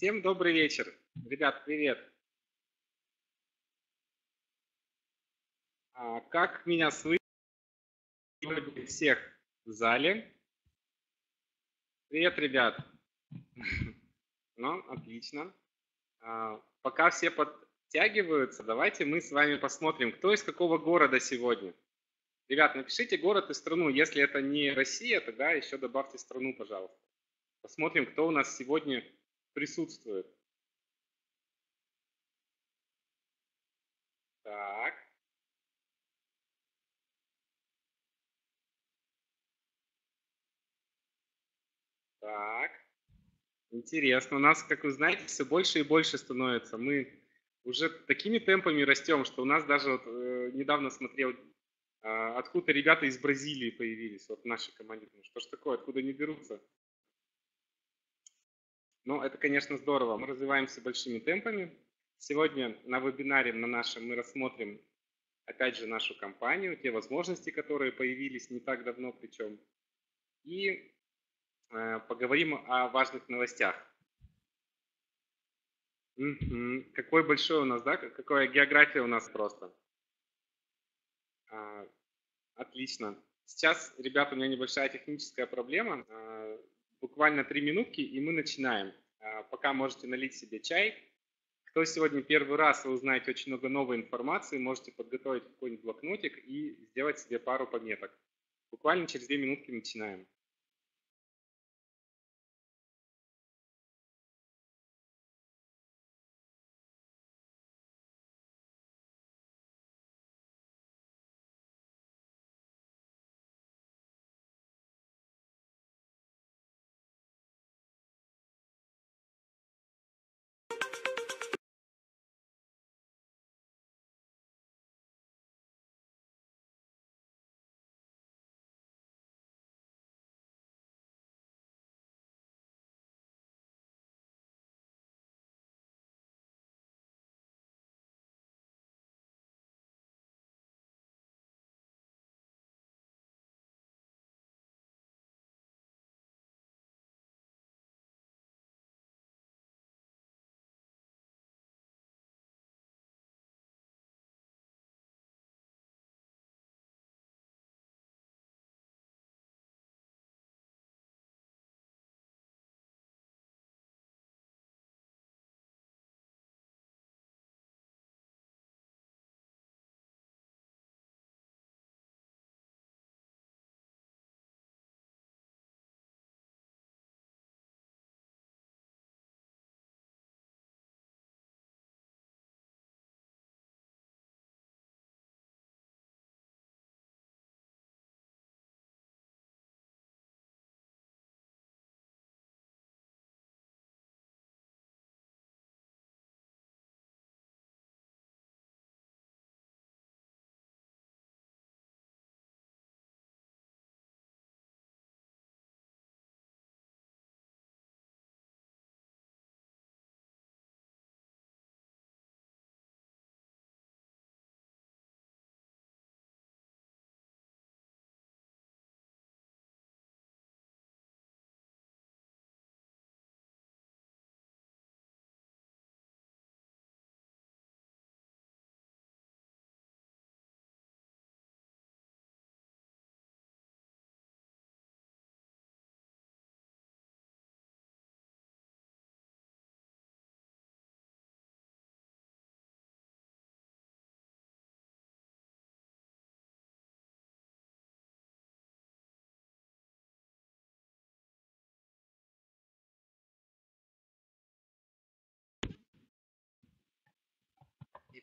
Всем добрый вечер. Ребят, привет. А, как меня слышно? Всех в зале. Привет, ребят. Ну, отлично. А, пока все подтягиваются, давайте мы с вами посмотрим, кто из какого города сегодня. Ребят, напишите город и страну. Если это не Россия, тогда еще добавьте страну, пожалуйста. Посмотрим, кто у нас сегодня присутствует. Так. Так. Интересно. У нас, как вы знаете, все больше и больше становится. Мы уже такими темпами растем, что у нас даже вот, э, недавно смотрел, э, откуда ребята из Бразилии появились вот в нашей команде. Что ж такое, откуда они берутся? Ну, это, конечно, здорово. Мы развиваемся большими темпами. Сегодня на вебинаре на нашем мы рассмотрим, опять же, нашу компанию, те возможности, которые появились не так давно причем. И Э, поговорим о важных новостях. Угу. Какой большой у нас, да? Какая география у нас просто. А, отлично. Сейчас, ребята, у меня небольшая техническая проблема. А, буквально три минутки, и мы начинаем. А, пока можете налить себе чай. Кто сегодня первый раз, вы узнаете очень много новой информации, можете подготовить какой-нибудь блокнотик и сделать себе пару пометок. Буквально через две минутки начинаем.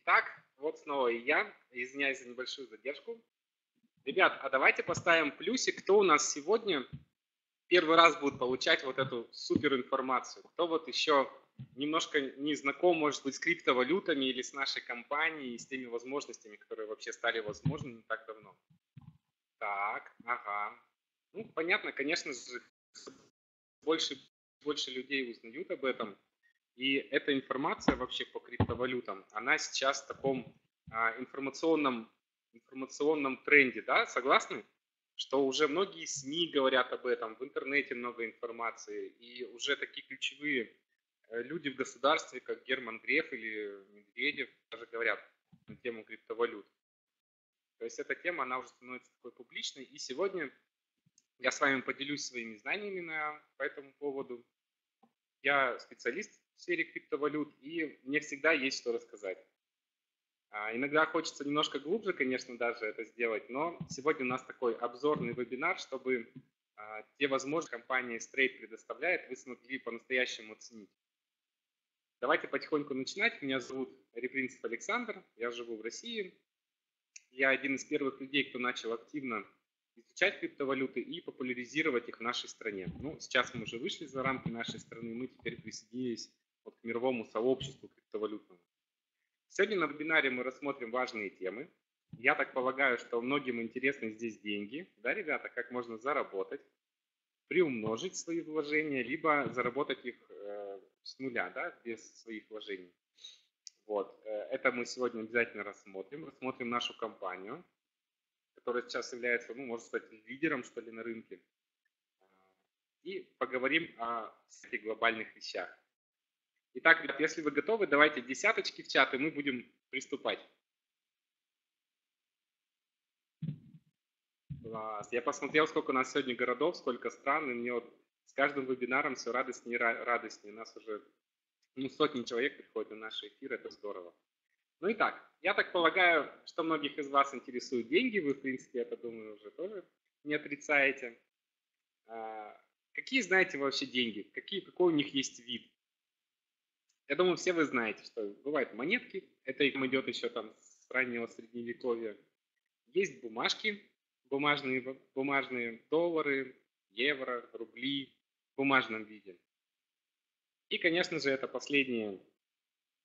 Итак, вот снова я. Извиняюсь за небольшую задержку. Ребят, а давайте поставим плюсик, кто у нас сегодня первый раз будет получать вот эту супер информацию. Кто вот еще немножко не знаком, может быть, с криптовалютами или с нашей компанией, и с теми возможностями, которые вообще стали возможны не так давно. Так, ага. Ну, понятно, конечно же, больше, больше людей узнают об этом. И эта информация вообще по криптовалютам, она сейчас в таком а, информационном, информационном тренде, да, согласны? Что уже многие СМИ говорят об этом, в интернете много информации, и уже такие ключевые э, люди в государстве, как Герман Греф или Медведев, даже говорят на тему криптовалют. То есть эта тема, она уже становится такой публичной. И сегодня я с вами поделюсь своими знаниями на, по этому поводу. Я специалист в сфере криптовалют, и мне всегда есть что рассказать. А, иногда хочется немножко глубже, конечно, даже это сделать, но сегодня у нас такой обзорный вебинар, чтобы а, те возможности компания Straight предоставляет, вы смогли по-настоящему оценить. Давайте потихоньку начинать. Меня зовут Репринцев Александр, я живу в России. Я один из первых людей, кто начал активно изучать криптовалюты и популяризировать их в нашей стране. Ну, сейчас мы уже вышли за рамки нашей страны, мы теперь присоединились вот к мировому сообществу криптовалютному. Сегодня на вебинаре мы рассмотрим важные темы. Я так полагаю, что многим интересны здесь деньги. Да, ребята, как можно заработать, приумножить свои вложения, либо заработать их э, с нуля, да, без своих вложений. Вот. Э, это мы сегодня обязательно рассмотрим. Рассмотрим нашу компанию, которая сейчас является, ну, можно сказать, лидером, что ли, на рынке. И поговорим о всяких глобальных вещах. Итак, ребят, если вы готовы, давайте десяточки в чат, и мы будем приступать. Класс. Я посмотрел, сколько у нас сегодня городов, сколько стран, и мне вот с каждым вебинаром все радостнее и радостнее. У нас уже ну, сотни человек приходят на наши эфиры, это здорово. Ну и так, я так полагаю, что многих из вас интересуют деньги, вы, в принципе, это, думаю, уже тоже не отрицаете. А, какие знаете вообще деньги? Какие, какой у них есть вид? Я думаю, все вы знаете, что бывают монетки, это им идет еще там с раннего средневековья. Есть бумажки, бумажные, бумажные доллары, евро, рубли в бумажном виде. И, конечно же, это последние,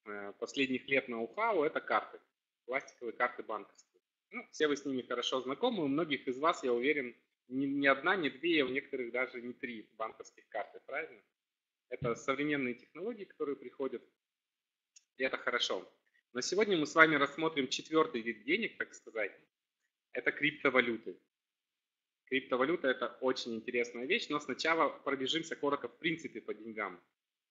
э, последних лет ноу-хау – это карты, пластиковые карты банковские. Ну, все вы с ними хорошо знакомы, у многих из вас, я уверен, ни, ни одна, ни две, у некоторых даже не три банковских карты, правильно? Это современные технологии, которые приходят, и это хорошо. Но сегодня мы с вами рассмотрим четвертый вид денег, так сказать. Это криптовалюты. Криптовалюта – это очень интересная вещь, но сначала пробежимся коротко в принципе по деньгам.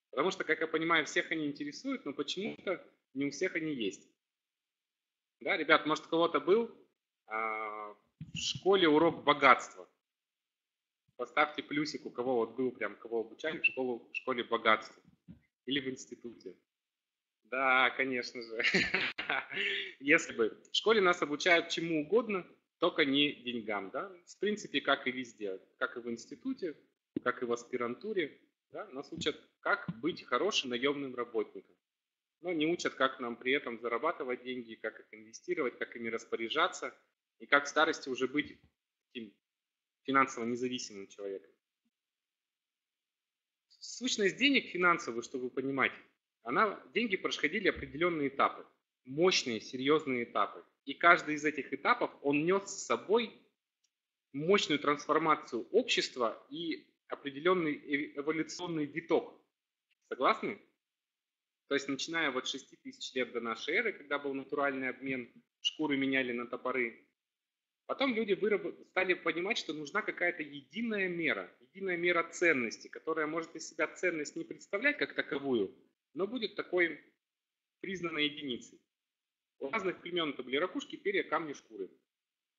Потому что, как я понимаю, всех они интересуют, но почему-то не у всех они есть. Да, ребят, может, у кого-то был а, в школе урок богатства. Поставьте плюсик, у кого вот был прям, кого обучали в, школу, в школе богатства. Или в институте. Да, конечно же. Если бы. В школе нас обучают чему угодно, только не деньгам. Да? В принципе, как и везде. Как и в институте, как и в аспирантуре. Да? Нас учат, как быть хорошим наемным работником. Но не учат, как нам при этом зарабатывать деньги, как их инвестировать, как ими распоряжаться и как в старости уже быть таким финансово независимым человеком. Сущность денег финансовых, чтобы вы понимать, она, деньги проходили определенные этапы, мощные, серьезные этапы. И каждый из этих этапов, он нес с собой мощную трансформацию общества и определенный эволюционный виток. Согласны? То есть начиная вот 6 тысяч лет до нашей эры, когда был натуральный обмен, шкуры меняли на топоры. Потом люди стали понимать, что нужна какая-то единая мера, единая мера ценности, которая может из себя ценность не представлять как таковую, но будет такой признанной единицей. У разных племен это были ракушки, перья, камни, шкуры.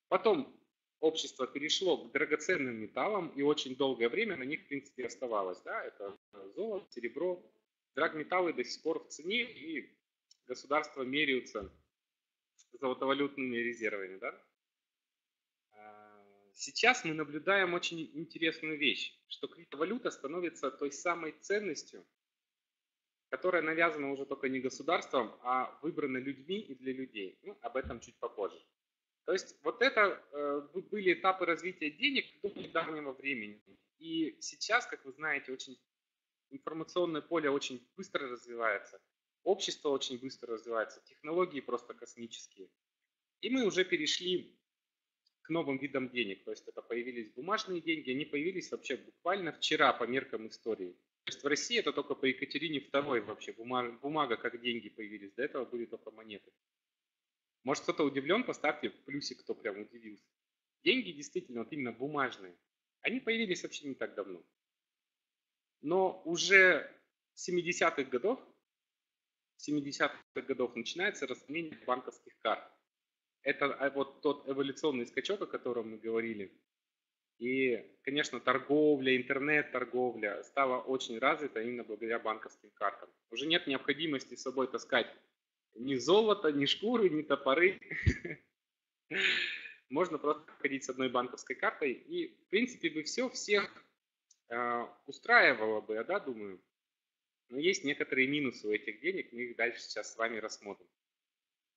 Потом общество перешло к драгоценным металлам, и очень долгое время на них, в принципе, оставалось. Да? Это золото, серебро. Драгметаллы до сих пор в цене, и государства меряются золотовалютными резервами. Да? Сейчас мы наблюдаем очень интересную вещь, что криптовалюта становится той самой ценностью, которая навязана уже только не государством, а выбрана людьми и для людей. Ну, об этом чуть попозже. То есть вот это э, были этапы развития денег до недавнего времени. И сейчас, как вы знаете, очень информационное поле очень быстро развивается, общество очень быстро развивается, технологии просто космические. И мы уже перешли к новым видам денег. То есть это появились бумажные деньги, они появились вообще буквально вчера по меркам истории. То есть в России это только по Екатерине II вообще бумага, бумага как деньги появились. До этого были только монеты. Может кто-то удивлен, поставьте плюсик, кто прям удивился. Деньги действительно вот именно бумажные. Они появились вообще не так давно. Но уже с 70-х годов, с 70-х годов начинается распространение банковских карт. Это а, вот тот эволюционный скачок, о котором мы говорили. И, конечно, торговля, интернет-торговля стала очень развита именно благодаря банковским картам. Уже нет необходимости с собой таскать ни золото, ни шкуры, ни топоры. Можно просто ходить с одной банковской картой. И, в принципе, бы все всех э, устраивало бы, да, думаю. Но есть некоторые минусы у этих денег, мы их дальше сейчас с вами рассмотрим.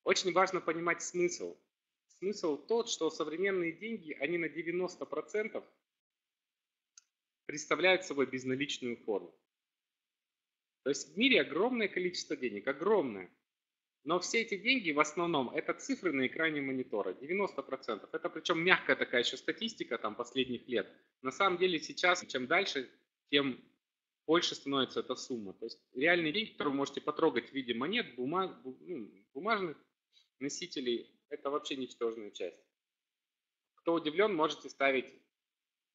Очень важно понимать смысл. Смысл тот, что современные деньги, они на 90% представляют собой безналичную форму. То есть в мире огромное количество денег, огромное. Но все эти деньги в основном это цифры на экране монитора, 90%. Это причем мягкая такая еще статистика там последних лет. На самом деле сейчас, чем дальше, тем больше становится эта сумма. То есть реальные деньги, которые вы можете потрогать в виде монет, бумаг, ну, бумажных носителей, это вообще ничтожная часть. Кто удивлен, можете ставить,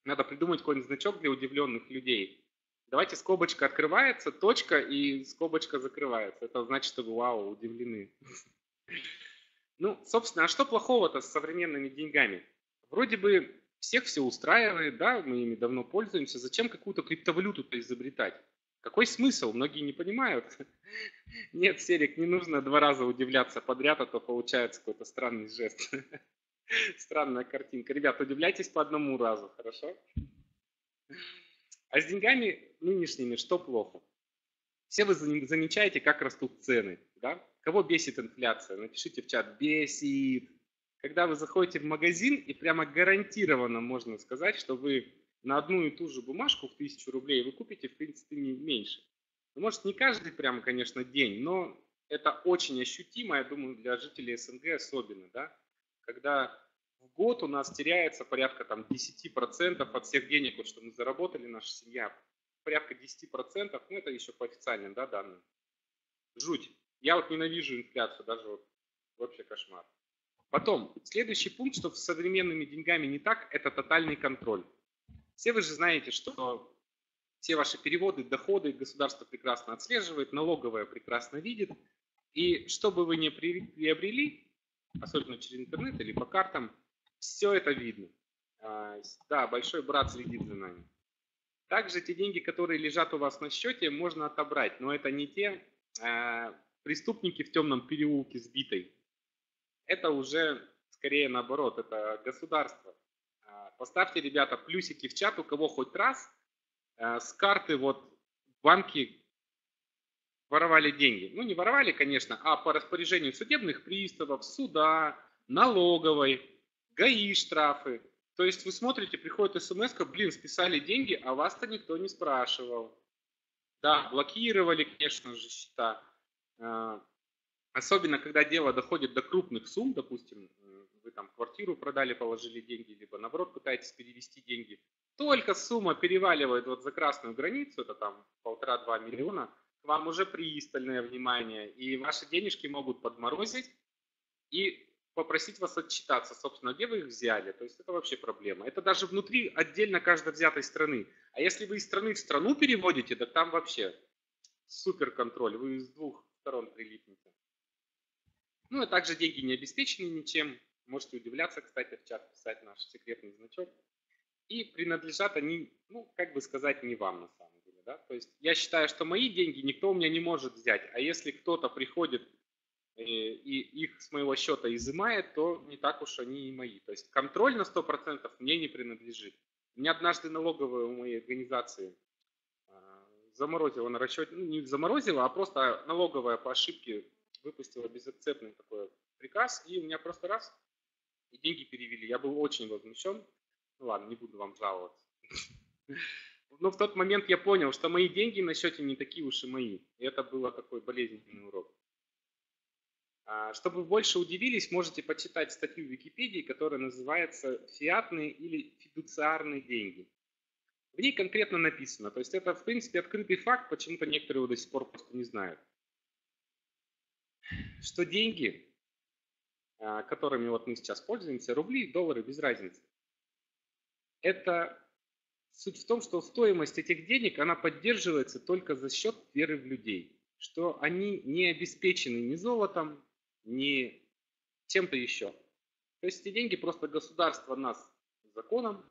надо придумать какой-нибудь значок для удивленных людей. Давайте скобочка открывается, точка и скобочка закрывается. Это значит, что вы вау, удивлены. Ну, собственно, а что плохого-то с современными деньгами? Вроде бы всех все устраивает, да, мы ими давно пользуемся. Зачем какую-то криптовалюту-то изобретать? Какой смысл? Многие не понимают. Нет, Серик, не нужно два раза удивляться подряд, а то получается какой-то странный жест. Странная картинка. Ребят, удивляйтесь по одному разу, хорошо? А с деньгами нынешними что плохо? Все вы замечаете, как растут цены. Да? Кого бесит инфляция? Напишите в чат «бесит». Когда вы заходите в магазин, и прямо гарантированно можно сказать, что вы на одну и ту же бумажку в тысячу рублей вы купите, в принципе, не меньше. Ну, может, не каждый прямо, конечно, день, но это очень ощутимо, я думаю, для жителей СНГ особенно, да, когда в год у нас теряется порядка там 10% от всех денег, вот, что мы заработали, наша семья, порядка 10%, ну это еще по официальным да, данным. Жуть. Я вот ненавижу инфляцию, даже вот вообще кошмар. Потом, следующий пункт, что с современными деньгами не так, это тотальный контроль. Все вы же знаете, что все ваши переводы, доходы государство прекрасно отслеживает, налоговая прекрасно видит. И что бы вы ни приобрели, особенно через интернет или по картам, все это видно. А, да, большой брат следит за нами. Также те деньги, которые лежат у вас на счете, можно отобрать, но это не те э, преступники в темном переулке сбитой. Это уже скорее наоборот, это государство. Э, поставьте, ребята, плюсики в чат, у кого хоть раз э, с карты вот банки воровали деньги. Ну, не воровали, конечно, а по распоряжению судебных приставов, суда, налоговой, ГАИ штрафы. То есть вы смотрите, приходит смс, блин, списали деньги, а вас-то никто не спрашивал. Да, блокировали, конечно же, счета. А, особенно, когда дело доходит до крупных сумм, допустим, вы там квартиру продали, положили деньги, либо наоборот пытаетесь перевести деньги. Только сумма переваливает вот за красную границу, это там полтора-два миллиона, к вам уже пристальное внимание, и ваши денежки могут подморозить, и попросить вас отчитаться, собственно, где вы их взяли. То есть это вообще проблема. Это даже внутри отдельно каждой взятой страны. А если вы из страны в страну переводите, так там вообще супер контроль. Вы из двух сторон прилипнете. Ну и также деньги не обеспечены ничем. Можете удивляться, кстати, в чат писать наш секретный значок. И принадлежат они, ну, как бы сказать, не вам на самом деле. Да? То есть я считаю, что мои деньги никто у меня не может взять. А если кто-то приходит и их с моего счета изымает, то не так уж они и мои. То есть контроль на 100% мне не принадлежит. Меня однажды налоговая у моей организации а, заморозила на расчете, ну не заморозила, а просто налоговая по ошибке выпустила безакцептный такой приказ, и у меня просто раз, и деньги перевели. Я был очень возмущен. Ну ладно, не буду вам жаловаться. Но в тот момент я понял, что мои деньги на счете не такие уж и мои. И это было такой болезненный урок. А, чтобы больше удивились, можете почитать статью в Википедии, которая называется «Фиатные или фидуциарные деньги». В ней конкретно написано, то есть это в принципе открытый факт, почему-то некоторые его до сих пор просто не знают, что деньги, которыми вот мы сейчас пользуемся, рубли, доллары, без разницы, это Суть в том, что стоимость этих денег, она поддерживается только за счет веры в людей, что они не обеспечены ни золотом, ни чем-то еще. То есть эти деньги просто государство нас законом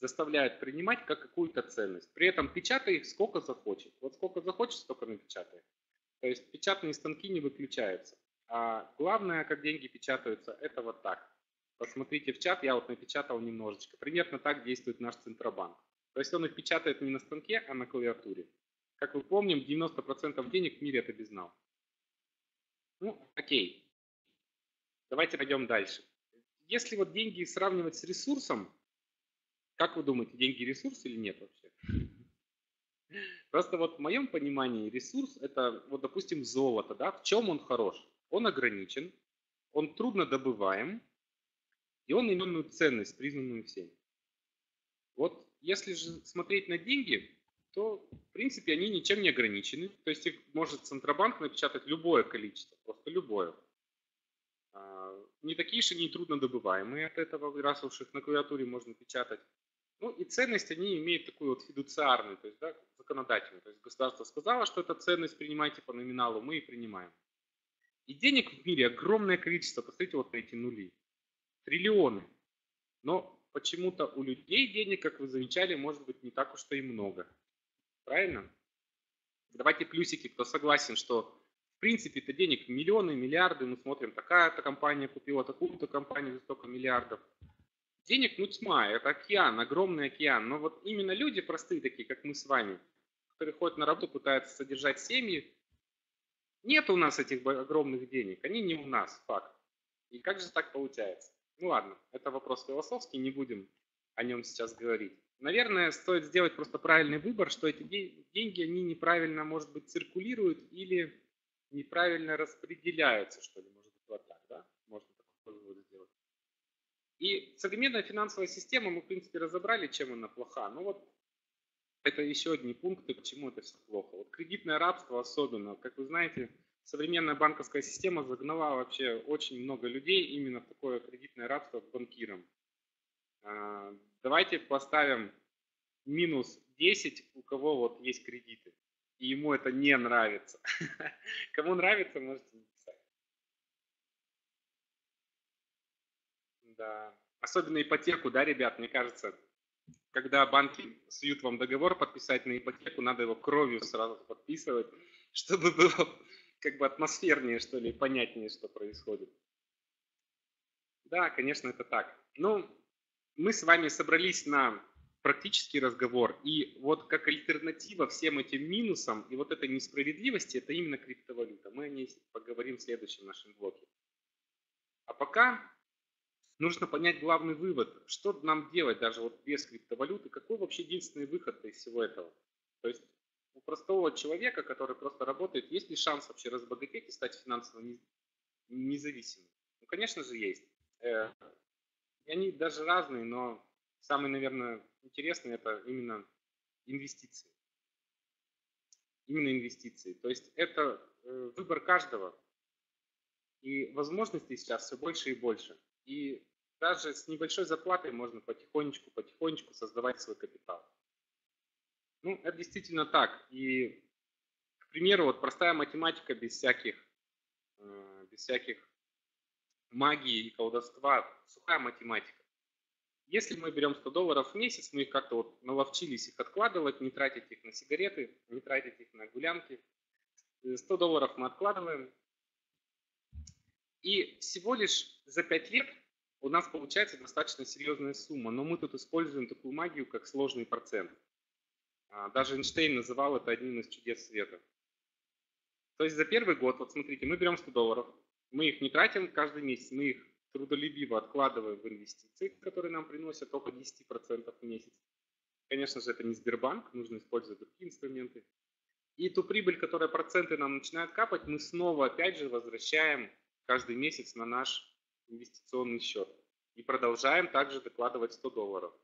заставляет принимать как какую-то ценность. При этом печатай их сколько захочет. Вот сколько захочет, столько напечатай. То есть печатные станки не выключаются. А главное, как деньги печатаются, это вот так. Посмотрите в чат, я вот напечатал немножечко. Примерно так действует наш Центробанк. То есть он их печатает не на станке, а на клавиатуре. Как вы помним, 90% денег в мире это безнал. Ну, окей. Давайте пойдем дальше. Если вот деньги сравнивать с ресурсом, как вы думаете, деньги ресурс или нет вообще? Просто вот в моем понимании ресурс это, вот допустим, золото, да, в чем он хорош? Он ограничен, он трудно добываем, и он имеет ценность, признанную всеми. Вот если же смотреть на деньги, то в принципе они ничем не ограничены. То есть их может Центробанк напечатать любое количество, просто любое. А, не такие же они трудно добываемые от этого, раз уж их на клавиатуре можно печатать. Ну и ценность они имеют такую вот фидуциарную, то есть да, законодательную. То есть государство сказало, что это ценность, принимайте по номиналу, мы и принимаем. И денег в мире огромное количество, посмотрите вот на эти нули. Триллионы. Но почему-то у людей денег, как вы замечали, может быть не так уж и много. Правильно? Давайте плюсики, кто согласен, что в принципе это денег миллионы, миллиарды, мы смотрим, такая-то компания купила такую-то компанию за столько миллиардов. Денег ну тьма, это океан, огромный океан. Но вот именно люди простые такие, как мы с вами, которые ходят на работу, пытаются содержать семьи, нет у нас этих огромных денег, они не у нас, факт. И как же так получается? Ну ладно, это вопрос философский, не будем о нем сейчас говорить. Наверное, стоит сделать просто правильный выбор, что эти деньги, они неправильно, может быть, циркулируют или неправильно распределяются, что ли, может быть, вот так, да? Можно такой вывод сделать. И современная финансовая система, мы, в принципе, разобрали, чем она плоха. Но вот это еще одни пункты, почему это все плохо. Вот кредитное рабство особенно, как вы знаете, современная банковская система загнала вообще очень много людей именно в такое кредитное рабство к банкирам. А, давайте поставим минус 10, у кого вот есть кредиты, и ему это не нравится. Кому нравится, можете написать. Да. Особенно ипотеку, да, ребят, мне кажется, когда банки суют вам договор подписать на ипотеку, надо его кровью сразу подписывать, чтобы было как бы атмосфернее, что ли, понятнее, что происходит. Да, конечно, это так. Ну, мы с вами собрались на практический разговор, и вот как альтернатива всем этим минусам и вот этой несправедливости, это именно криптовалюта. Мы о ней поговорим в следующем нашем блоке. А пока нужно понять главный вывод, что нам делать даже вот без криптовалюты, какой вообще единственный выход из всего этого. То есть у простого человека, который просто работает, есть ли шанс вообще разбогатеть и стать финансово независимым? Ну, конечно же, есть. Э, они даже разные, но самый, наверное, интересный это именно инвестиции. Именно инвестиции. То есть это э, выбор каждого. И возможностей сейчас все больше и больше. И даже с небольшой зарплатой можно потихонечку, потихонечку создавать свой капитал. Ну, это действительно так. И, к примеру, вот простая математика без всяких, э, без всяких магии и колдовства, сухая математика. Если мы берем 100 долларов в месяц, мы их как-то вот наловчились их откладывать, не тратить их на сигареты, не тратить их на гулянки. 100 долларов мы откладываем. И всего лишь за 5 лет у нас получается достаточно серьезная сумма, но мы тут используем такую магию, как сложный процент. А, даже Эйнштейн называл это одним из чудес света. То есть за первый год, вот смотрите, мы берем 100 долларов, мы их не тратим каждый месяц, мы их трудолюбиво откладываем в инвестиции, которые нам приносят около 10% в месяц. Конечно же, это не Сбербанк, нужно использовать другие инструменты. И ту прибыль, которая проценты нам начинают капать, мы снова опять же возвращаем каждый месяц на наш инвестиционный счет. И продолжаем также докладывать 100 долларов.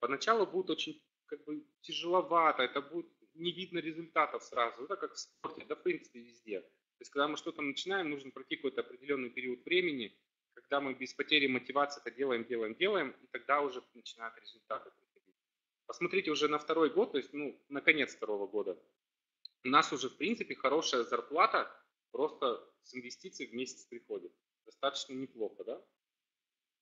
Поначалу будет очень как бы тяжеловато, это будет не видно результатов сразу. Это как в спорте, да в принципе везде. То есть когда мы что-то начинаем, нужно пройти какой-то определенный период времени, когда мы без потери мотивации это делаем, делаем, делаем, и тогда уже начинают результаты приходить. Посмотрите уже на второй год, то есть, ну, на конец второго года. У нас уже, в принципе, хорошая зарплата просто с инвестиций в месяц приходит. Достаточно неплохо, да?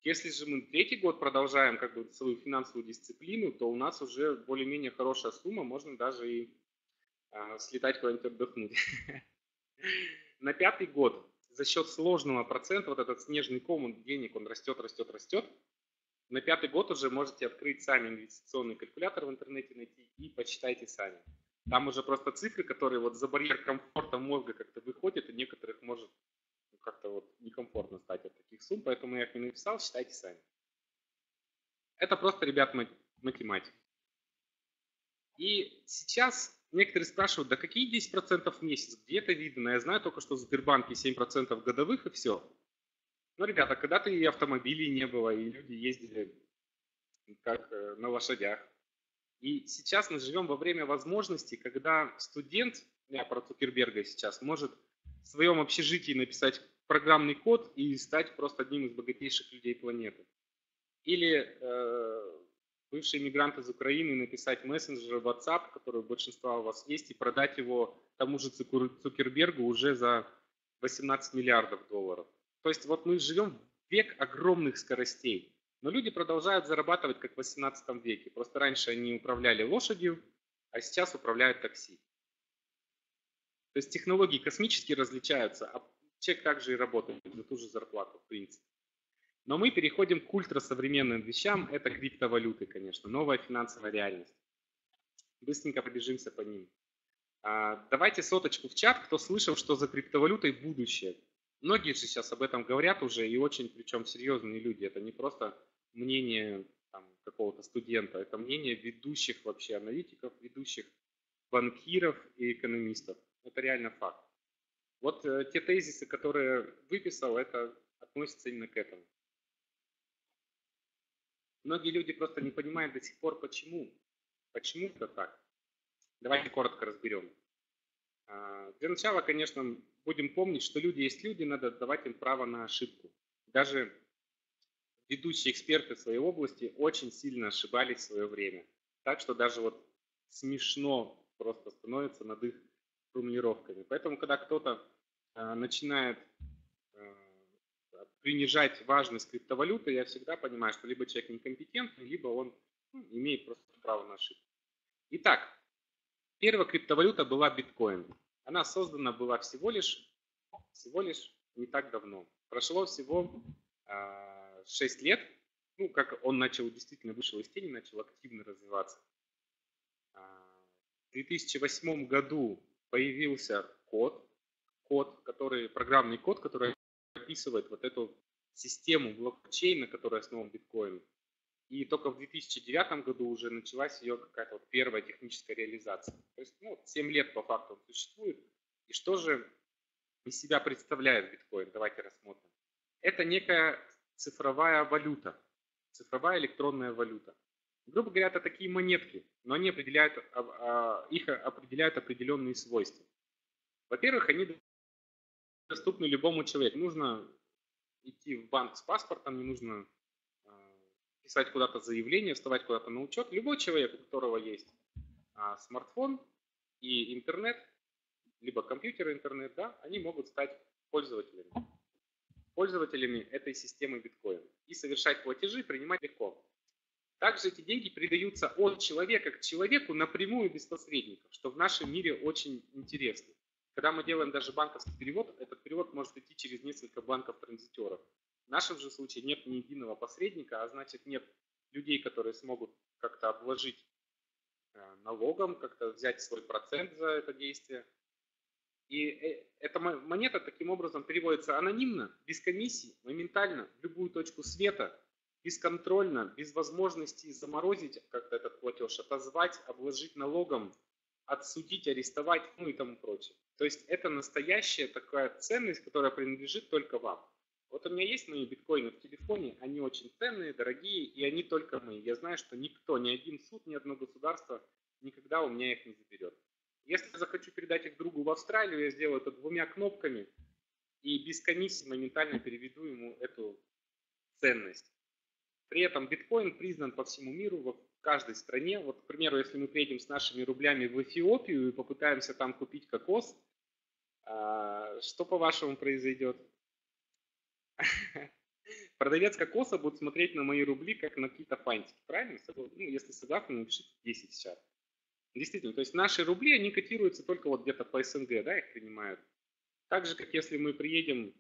Если же мы третий год продолжаем как бы свою финансовую дисциплину, то у нас уже более-менее хорошая сумма, можно даже и а, слетать куда-нибудь отдохнуть. На пятый год за счет сложного процента, вот этот снежный ком денег, он растет, растет, растет. На пятый год уже можете открыть сами инвестиционный калькулятор в интернете найти и почитайте сами. Там уже просто цифры, которые вот за барьер комфорта мозга как-то выходят, и некоторых может как-то вот некомфортно стать от таких сумм, поэтому я их не написал, считайте сами. Это просто, ребят, математика. И сейчас некоторые спрашивают, да какие 10% в месяц, где это видно? Я знаю только, что в Сбербанке 7% годовых и все. Ну, ребята, когда-то и автомобилей не было, и люди ездили как э, на лошадях. И сейчас мы живем во время возможностей, когда студент, я про Цукерберга сейчас, может в своем общежитии написать программный код и стать просто одним из богатейших людей планеты. Или э, бывший мигрант из Украины написать мессенджер WhatsApp, который у большинства у вас есть, и продать его тому же Цукербергу уже за 18 миллиардов долларов. То есть вот мы живем в век огромных скоростей. Но люди продолжают зарабатывать, как в 18 веке. Просто раньше они управляли лошадью, а сейчас управляют такси. То есть технологии космически различаются, а человек также и работает за ту же зарплату, в принципе. Но мы переходим к ультрасовременным вещам. Это криптовалюты, конечно, новая финансовая реальность. Быстренько пробежимся по ним. А, давайте соточку в чат, кто слышал, что за криптовалютой будущее. Многие же сейчас об этом говорят уже, и очень, причем серьезные люди. Это не просто мнение какого-то студента, это мнение ведущих вообще аналитиков, ведущих банкиров и экономистов. Это реально факт. Вот э, те тезисы, которые выписал, это относится именно к этому. Многие люди просто не понимают до сих пор, почему. Почему это так? Давайте коротко разберем. А, для начала, конечно, будем помнить, что люди есть люди, надо давать им право на ошибку. Даже ведущие эксперты в своей области очень сильно ошибались в свое время. Так что даже вот смешно просто становится над их формулировками. Поэтому, когда кто-то э, начинает э, принижать важность криптовалюты, я всегда понимаю, что либо человек некомпетентный, либо он ну, имеет просто право на ошибку. Итак, первая криптовалюта была биткоин. Она создана была всего лишь, всего лишь не так давно. Прошло всего э, 6 лет, ну, как он начал, действительно вышел из тени, начал активно развиваться. А, в 2008 году появился код, код, который, программный код, который описывает вот эту систему блокчейна, которая основан биткоин. И только в 2009 году уже началась ее какая-то вот первая техническая реализация. То есть ну, 7 лет по факту он существует. И что же из себя представляет биткоин? Давайте рассмотрим. Это некая цифровая валюта, цифровая электронная валюта. Грубо говоря, это такие монетки, но они определяют, а, а, их определяют определенные свойства. Во-первых, они доступны любому человеку. Нужно идти в банк с паспортом, не нужно а, писать куда-то заявление, вставать куда-то на учет. Любой человек, у которого есть смартфон и интернет, либо компьютер и интернет, да, они могут стать пользователями пользователями этой системы биткоин. И совершать платежи принимать легко. Также эти деньги передаются от человека к человеку напрямую без посредников, что в нашем мире очень интересно. Когда мы делаем даже банковский перевод, этот перевод может идти через несколько банков-транзитеров. В нашем же случае нет ни единого посредника, а значит нет людей, которые смогут как-то обложить э, налогом, как-то взять свой процент за это действие. И э, эта монета таким образом переводится анонимно, без комиссии, моментально, в любую точку света, бесконтрольно, без возможности заморозить как-то этот платеж, отозвать, обложить налогом, отсудить, арестовать, ну и тому прочее. То есть это настоящая такая ценность, которая принадлежит только вам. Вот у меня есть мои биткоины в телефоне, они очень ценные, дорогие, и они только мои. Я знаю, что никто, ни один суд, ни одно государство никогда у меня их не заберет. Если я захочу передать их другу в Австралию, я сделаю это двумя кнопками и без комиссии моментально переведу ему эту ценность. При этом биткоин признан по всему миру, каждой стране. Вот, к примеру, если мы приедем с нашими рублями в Эфиопию и попытаемся там купить кокос, а, что, по-вашему, произойдет? Продавец кокоса будет смотреть на мои рубли как на какие-то фантики, правильно? Ну, если согласны, напишите 10 сейчас. Действительно, то есть наши рубли, они котируются только вот где-то по СНГ, да, их принимают. Так же, как если мы приедем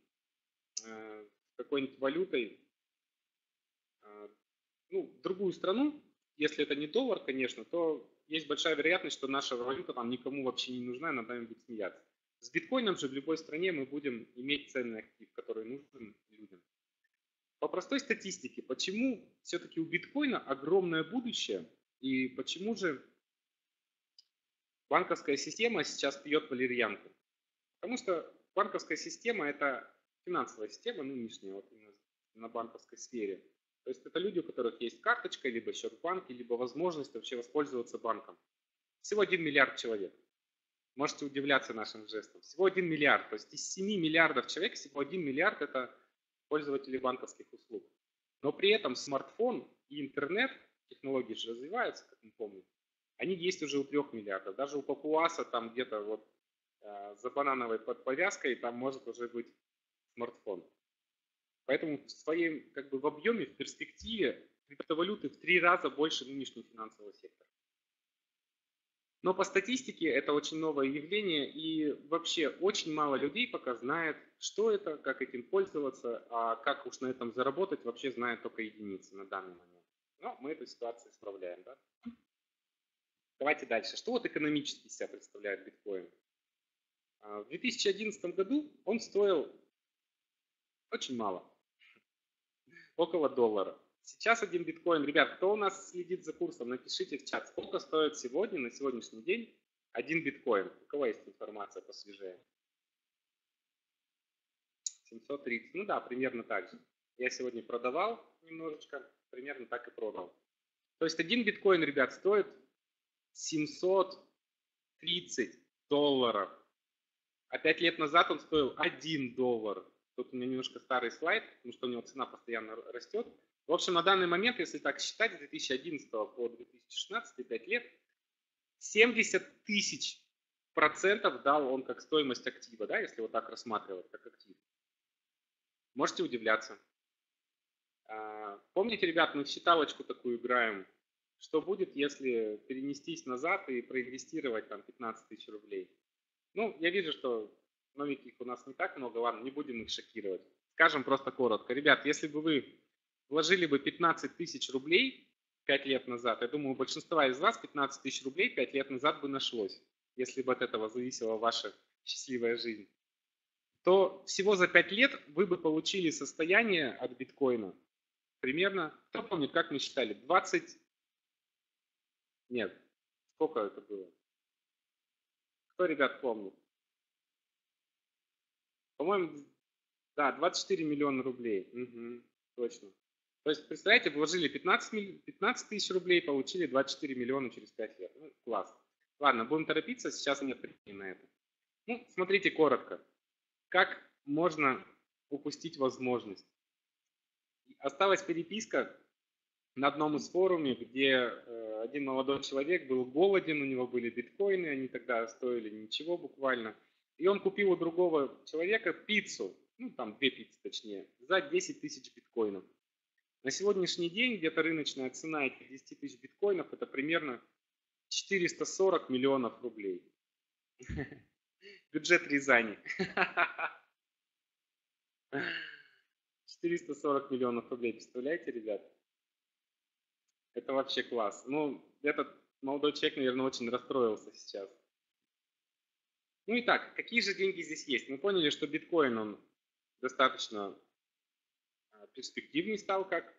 э, какой-нибудь валютой э, ну, в другую страну, если это не доллар, конечно, то есть большая вероятность, что наша валюта там никому вообще не нужна, и над нами будет смеяться. С биткоином же в любой стране мы будем иметь ценный актив, который нужен людям. По простой статистике, почему все-таки у биткоина огромное будущее и почему же банковская система сейчас пьет валерьянку? Потому что банковская система – это финансовая система нынешняя вот на банковской сфере. То есть это люди, у которых есть карточка, либо счет в банке, либо возможность вообще воспользоваться банком. Всего 1 миллиард человек. Можете удивляться нашим жестам. Всего 1 миллиард. То есть из 7 миллиардов человек всего 1 миллиард это пользователи банковских услуг. Но при этом смартфон и интернет, технологии же развиваются, как мы помним, они есть уже у 3 миллиардов. Даже у папуаса там где-то вот э, за банановой повязкой там может уже быть смартфон. Поэтому в своем, как бы в объеме, в перспективе криптовалюты в три раза больше нынешнего финансового сектора. Но по статистике это очень новое явление, и вообще очень мало людей пока знает, что это, как этим пользоваться, а как уж на этом заработать, вообще знают только единицы на данный момент. Но мы эту ситуацию исправляем. Да? Давайте дальше. Что вот экономически себя представляет биткоин? А, в 2011 году он стоил очень мало около доллара. Сейчас один биткоин, ребят, кто у нас следит за курсом, напишите в чат, сколько стоит сегодня, на сегодняшний день, один биткоин. У кого есть информация посвежее? 730, ну да, примерно так же. Я сегодня продавал немножечко, примерно так и продал. То есть один биткоин, ребят, стоит 730 долларов. А 5 лет назад он стоил 1 доллар. Тут у меня немножко старый слайд, потому что у него цена постоянно растет. В общем, на данный момент, если так считать, с 2011 по 2016, 5 лет, 70 тысяч процентов дал он как стоимость актива, да, если вот так рассматривать, как актив. Можете удивляться. А, помните, ребят, мы в считалочку такую играем, что будет, если перенестись назад и проинвестировать там 15 тысяч рублей. Ну, я вижу, что новеньких у нас не так много, ладно, не будем их шокировать. Скажем просто коротко. Ребят, если бы вы вложили бы 15 тысяч рублей 5 лет назад, я думаю, у большинства из вас 15 тысяч рублей 5 лет назад бы нашлось, если бы от этого зависела ваша счастливая жизнь, то всего за 5 лет вы бы получили состояние от биткоина примерно, кто помнит, как мы считали, 20, нет, сколько это было? Кто, ребят, помнит? По-моему, да, 24 миллиона рублей. Угу, точно. То есть, представляете, вложили 15, 15 тысяч рублей, получили 24 миллиона через 5 лет. Ну, класс. Ладно, будем торопиться, сейчас нет времени на это. Ну, смотрите коротко. Как можно упустить возможность? Осталась переписка на одном из форумов, где э, один молодой человек был голоден, у него были биткоины, они тогда стоили ничего буквально – и он купил у другого человека пиццу, ну там две пиццы точнее, за 10 тысяч биткоинов. На сегодняшний день где-то рыночная цена этих 10 тысяч биткоинов это примерно 440 миллионов рублей. Бюджет Рязани. 440 миллионов рублей, представляете, ребят? Это вообще класс. Ну, этот молодой человек, наверное, очень расстроился сейчас. Ну и так, какие же деньги здесь есть? Мы поняли, что биткоин, он достаточно а, перспективный стал как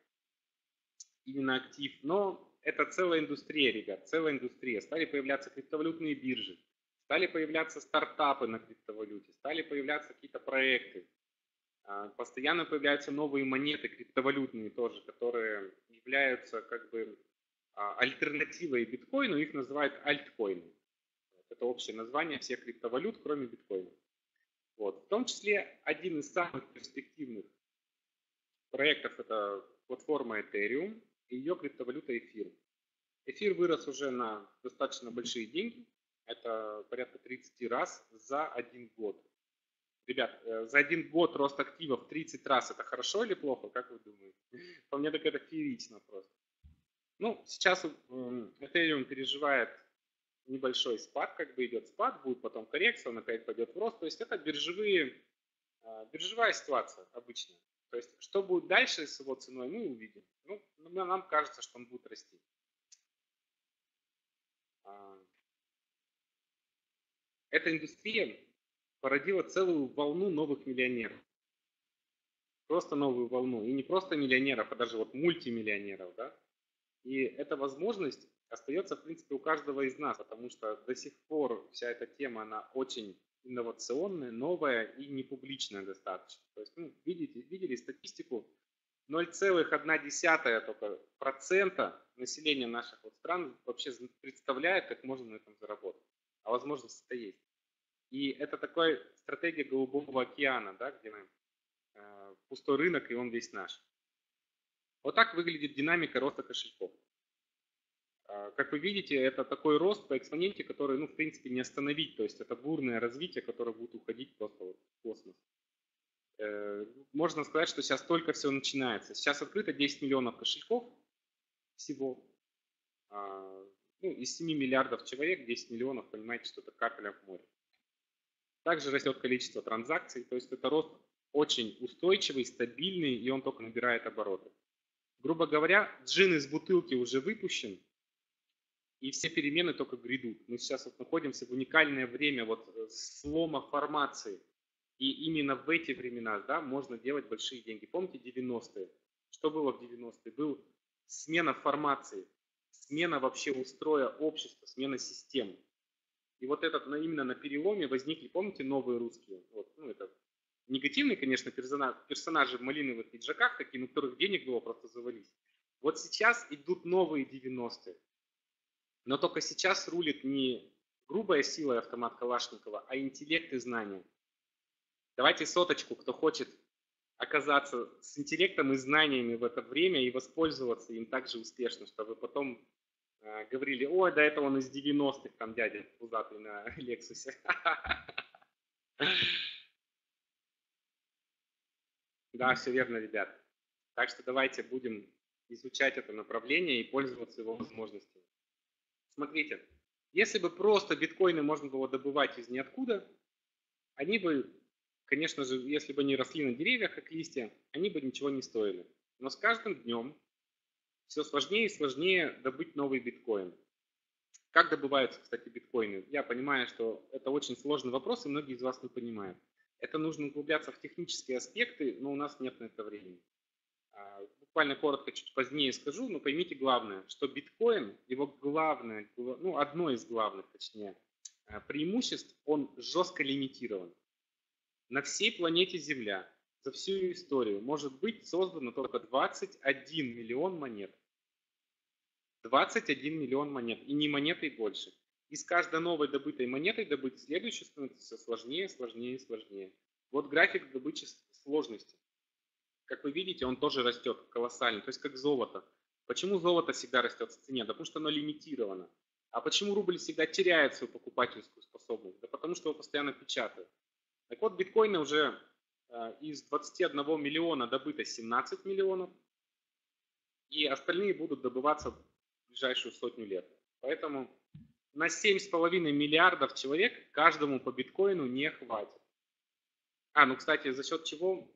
именно актив, но это целая индустрия, ребят, целая индустрия. Стали появляться криптовалютные биржи, стали появляться стартапы на криптовалюте, стали появляться какие-то проекты. А, постоянно появляются новые монеты криптовалютные тоже, которые являются как бы а, альтернативой биткоину, их называют альткоины. Это общее название всех криптовалют, кроме биткоина. Вот. В том числе один из самых перспективных проектов – это платформа Ethereum и ее криптовалюта эфир. Эфир вырос уже на достаточно большие деньги. Это порядка 30 раз за один год. Ребят, э, за один год рост активов 30 раз это хорошо или плохо? Как вы думаете? По мне так это феерично просто. Ну, сейчас эм, Ethereum переживает небольшой спад, как бы идет спад, будет потом коррекция, он опять пойдет в рост. То есть это биржевые, а, биржевая ситуация обычная. То есть что будет дальше с его ценой, мы увидим. Ну, нам кажется, что он будет расти. А, эта индустрия породила целую волну новых миллионеров. Просто новую волну. И не просто миллионеров, а даже вот мультимиллионеров. Да? И эта возможность остается, в принципе, у каждого из нас, потому что до сих пор вся эта тема, она очень инновационная, новая и не публичная достаточно. То есть, ну, видите, видели статистику, 0,1 только процента населения наших вот стран вообще представляет, как можно на этом заработать. А возможность это есть. И это такая стратегия голубого океана, да, где мы, э, пустой рынок, и он весь наш. Вот так выглядит динамика роста кошельков. Э, как вы видите, это такой рост по экспоненте, который, ну, в принципе, не остановить. То есть это бурное развитие, которое будет уходить просто вот в космос. Э, можно сказать, что сейчас только все начинается. Сейчас открыто 10 миллионов кошельков всего. А, ну, из 7 миллиардов человек 10 миллионов, понимаете, что это капля в море. Также растет количество транзакций, то есть это рост очень устойчивый, стабильный, и он только набирает обороты. Грубо говоря, джин из бутылки уже выпущен, и все перемены только грядут. Мы сейчас вот находимся в уникальное время вот э, слома формации. И именно в эти времена да, можно делать большие деньги. Помните 90-е? Что было в 90-е? Был смена формации, смена вообще устроя общества, смена систем. И вот этот именно на переломе возникли, помните, новые русские? Вот, ну, это негативные, конечно, персонаж, персонажи в малиновых пиджаках, такие, на которых денег было просто завались. Вот сейчас идут новые 90-е. Но только сейчас рулит не грубая сила и автомат Калашникова, а интеллект и знания. Давайте соточку, кто хочет оказаться с интеллектом и знаниями в это время и воспользоваться им так же успешно, чтобы потом говорили, ой, до этого он из 90-х, там дядя пузатый на Лексусе. Да, все верно, ребят. Так что давайте будем изучать это направление и пользоваться его возможностями. Смотрите, если бы просто биткоины можно было добывать из ниоткуда, они бы, конечно же, если бы они росли на деревьях, как листья, они бы ничего не стоили. Но с каждым днем все сложнее и сложнее добыть новый биткоин. Как добываются, кстати, биткоины? Я понимаю, что это очень сложный вопрос, и многие из вас не понимают. Это нужно углубляться в технические аспекты, но у нас нет на это времени. А, буквально коротко чуть позднее скажу, но поймите главное, что биткоин, его главное, ну одно из главных, точнее, а, преимуществ, он жестко лимитирован. На всей планете Земля за всю историю может быть создано только 21 миллион монет. 21 миллион монет. И не монетой больше. И с каждой новой добытой монетой добыть следующую становится все сложнее, сложнее сложнее. Вот график добычи сложности. Как вы видите, он тоже растет колоссально, то есть как золото. Почему золото всегда растет в цене? Да потому что оно лимитировано. А почему рубль всегда теряет свою покупательскую способность? Да потому что его постоянно печатают. Так вот, биткоины уже из 21 миллиона добыто 17 миллионов, и остальные будут добываться в ближайшую сотню лет. Поэтому на 7,5 миллиардов человек каждому по биткоину не хватит. А, ну, кстати, за счет чего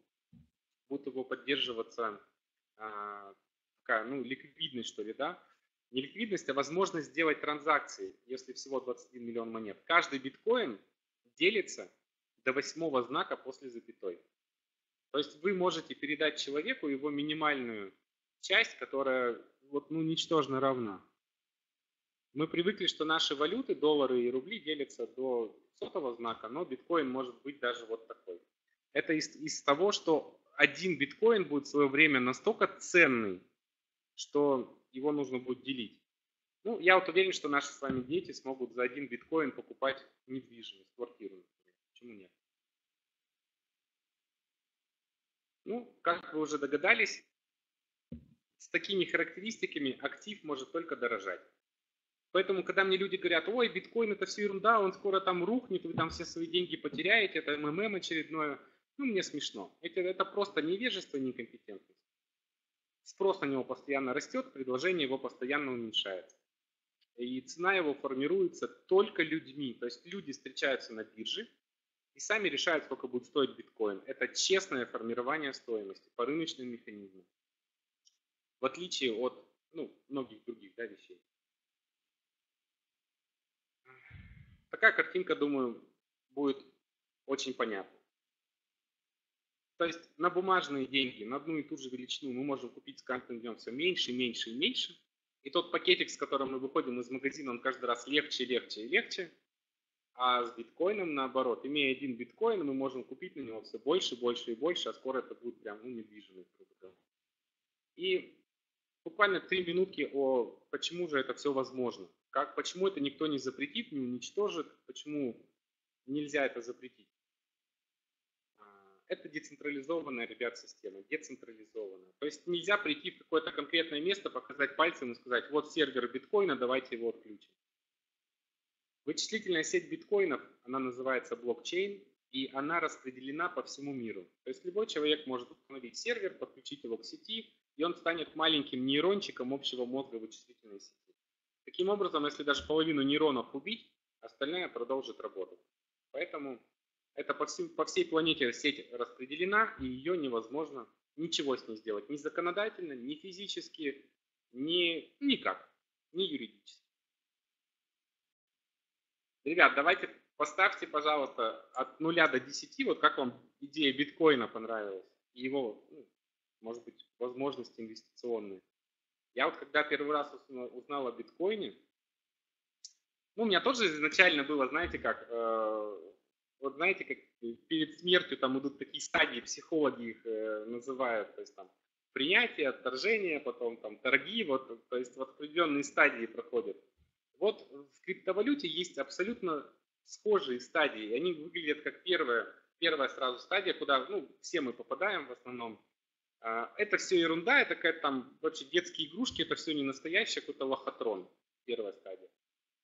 будет его поддерживаться а, такая, ну, ликвидность, что ли, да? Не ликвидность, а возможность сделать транзакции, если всего 21 миллион монет. Каждый биткоин делится до восьмого знака после запятой. То есть вы можете передать человеку его минимальную часть, которая вот, ну, ничтожно равна. Мы привыкли, что наши валюты, доллары и рубли делятся до сотого знака, но биткоин может быть даже вот такой. Это из, из того, что один биткоин будет в свое время настолько ценный, что его нужно будет делить. Ну, я вот уверен, что наши с вами дети смогут за один биткоин покупать недвижимость, квартиру. Почему нет? Ну, как вы уже догадались, с такими характеристиками актив может только дорожать. Поэтому, когда мне люди говорят, ой, биткоин это все ерунда, он скоро там рухнет, вы там все свои деньги потеряете, это МММ очередное, ну, мне смешно. Это, это просто невежество и некомпетентность. Спрос на него постоянно растет, предложение его постоянно уменьшается. И цена его формируется только людьми. То есть люди встречаются на бирже и сами решают, сколько будет стоить биткоин. Это честное формирование стоимости по рыночным механизмам. В отличие от ну, многих других да, вещей. Такая картинка, думаю, будет очень понятна. То есть на бумажные деньги, на одну и ту же величину мы можем купить с каждым днем все меньше, меньше и меньше. И тот пакетик, с которым мы выходим из магазина, он каждый раз легче, легче и легче. А с биткоином наоборот. Имея один биткоин, мы можем купить на него все больше, больше и больше, а скоро это будет прям ну, недвижимость. И буквально три минутки о почему же это все возможно. Как, почему это никто не запретит, не уничтожит, почему нельзя это запретить. Это децентрализованная, ребят, система, децентрализованная. То есть нельзя прийти в какое-то конкретное место, показать пальцем и сказать, вот сервер биткоина, давайте его отключим. Вычислительная сеть биткоинов, она называется блокчейн, и она распределена по всему миру. То есть любой человек может установить сервер, подключить его к сети, и он станет маленьким нейрончиком общего мозга вычислительной сети. Таким образом, если даже половину нейронов убить, остальная продолжит работать. Поэтому это по, всей, по всей планете сеть распределена, и ее невозможно ничего с ней сделать. Ни законодательно, ни физически, ни никак, ни юридически. Ребят, давайте поставьте, пожалуйста, от 0 до 10, вот как вам идея биткоина понравилась, и его, ну, может быть, возможности инвестиционные. Я вот когда первый раз узнал о биткоине, ну, у меня тоже изначально было, знаете как, э, вот знаете, как перед смертью там идут такие стадии, психологи их э, называют, то есть там принятие, отторжение, потом там торги, вот, то есть вот определенные стадии проходят. Вот в криптовалюте есть абсолютно схожие стадии, и они выглядят как первая, первая сразу стадия, куда ну, все мы попадаем в основном. А, это все ерунда, это какая-то там вообще детские игрушки, это все не настоящее, какой-то лохотрон, первая стадия.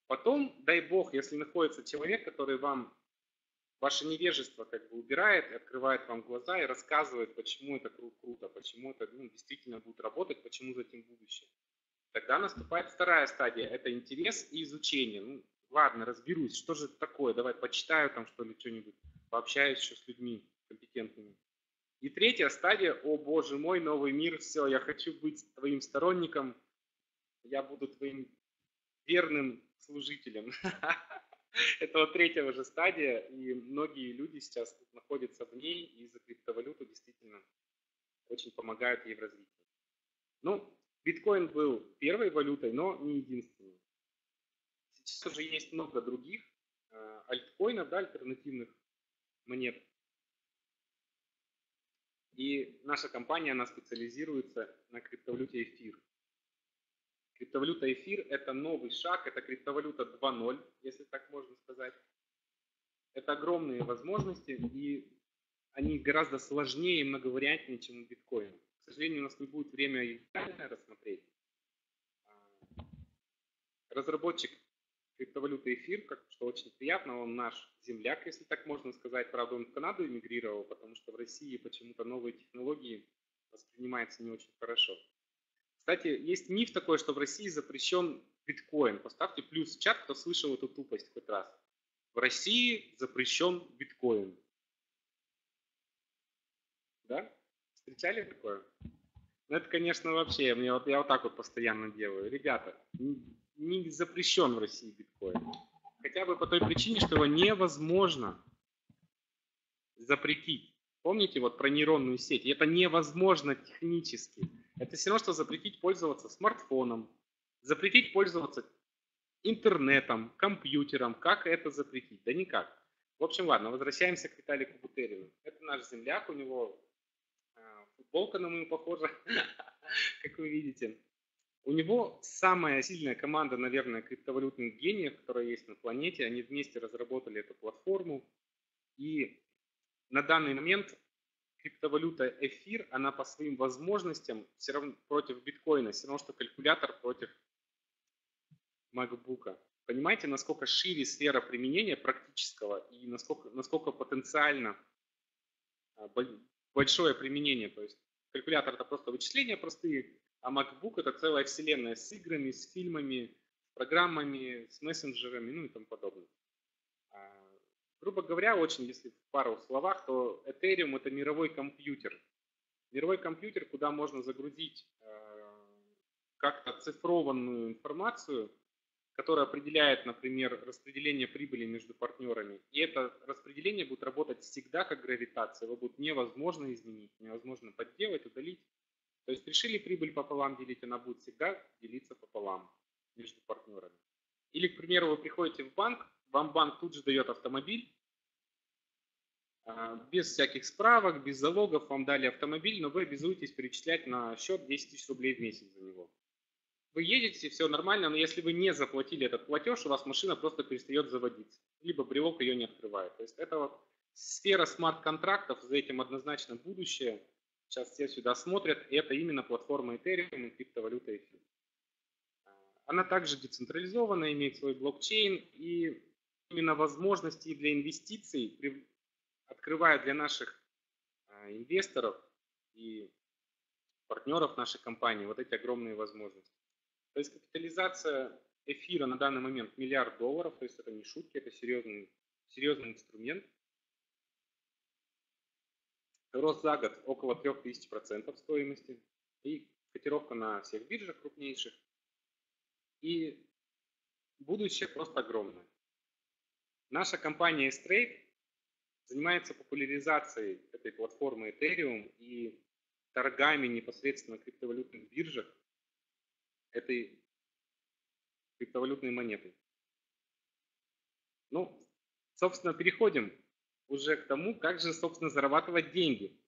Потом, дай бог, если находится человек, который вам ваше невежество как бы убирает, открывает вам глаза и рассказывает, почему это кру- круто, почему это ну, действительно будет работать, почему за этим будущее. Тогда наступает вторая стадия, это интерес и изучение. Ну, ладно, разберусь, что же это такое, давай почитаю там что ли что-нибудь, пообщаюсь еще с людьми компетентными. И третья стадия, о боже мой, новый мир, все, я хочу быть твоим сторонником, я буду твоим верным служителем. Это вот третья уже стадия, и многие люди сейчас находятся в ней, и за криптовалюту действительно очень помогают ей в развитии. Ну, биткоин был первой валютой, но не единственной. Сейчас уже есть много других э, альткоинов, да, альтернативных монет. И наша компания, она специализируется на криптовалюте эфир. Криптовалюта эфир – это новый шаг, это криптовалюта 2.0, если так можно сказать. Это огромные возможности, и они гораздо сложнее и многовариантнее, чем у биткоина. К сожалению, у нас не будет времени детально рассмотреть. А, разработчик криптовалюты эфир, как, что очень приятно, он наш земляк, если так можно сказать. Правда, он в Канаду эмигрировал, потому что в России почему-то новые технологии воспринимаются не очень хорошо. Кстати, есть миф такой, что в России запрещен биткоин. Поставьте плюс в чат, кто слышал эту тупость хоть раз. В России запрещен биткоин. Да? Встречали такое? Ну, это, конечно, вообще, мне вот, я вот так вот постоянно делаю. Ребята, не запрещен в России биткоин. Хотя бы по той причине, что его невозможно запретить. Помните вот про нейронную сеть? Это невозможно технически. Это все равно, что запретить пользоваться смартфоном, запретить пользоваться интернетом, компьютером. Как это запретить? Да никак. В общем, ладно, возвращаемся к Виталику Бутерину. Это наш земляк, у него футболка на мою похожа, как вы видите. У него самая сильная команда, наверное, криптовалютных гениев, которая есть на планете. Они вместе разработали эту платформу. И на данный момент криптовалюта эфир, она по своим возможностям все равно против биткоина, все равно, что калькулятор против MacBook. Понимаете, насколько шире сфера применения практического и насколько, насколько потенциально а, большое применение. То есть калькулятор это просто вычисления простые, а MacBook это целая вселенная с играми, с фильмами, с программами, с мессенджерами, ну и тому подобное. А, грубо говоря, очень, если в пару словах, то Ethereum это мировой компьютер. Мировой компьютер, куда можно загрузить а, как-то оцифрованную информацию, которое определяет, например, распределение прибыли между партнерами. И это распределение будет работать всегда как гравитация. Его будет невозможно изменить, невозможно подделать, удалить. То есть решили прибыль пополам делить, она будет всегда делиться пополам между партнерами. Или, к примеру, вы приходите в банк, вам банк тут же дает автомобиль, а, без всяких справок, без залогов вам дали автомобиль, но вы обязуетесь перечислять на счет 10 тысяч рублей в месяц за него вы едете, все нормально, но если вы не заплатили этот платеж, у вас машина просто перестает заводиться, либо брелок ее не открывает. То есть это вот сфера смарт-контрактов, за этим однозначно будущее. Сейчас все сюда смотрят, и это именно платформа Ethereum и криптовалюта Ethereum. Она также децентрализована, имеет свой блокчейн, и именно возможности для инвестиций открывают для наших а, инвесторов и партнеров нашей компании вот эти огромные возможности. То есть капитализация эфира на данный момент миллиард долларов, то есть это не шутки, это серьезный, серьезный инструмент. Рост за год около 3000% стоимости. И котировка на всех биржах крупнейших. И будущее просто огромное. Наша компания S-Trade занимается популяризацией этой платформы Ethereum и торгами непосредственно на криптовалютных биржах этой криптовалютной монеты. Ну, собственно, переходим уже к тому, как же, собственно, зарабатывать деньги.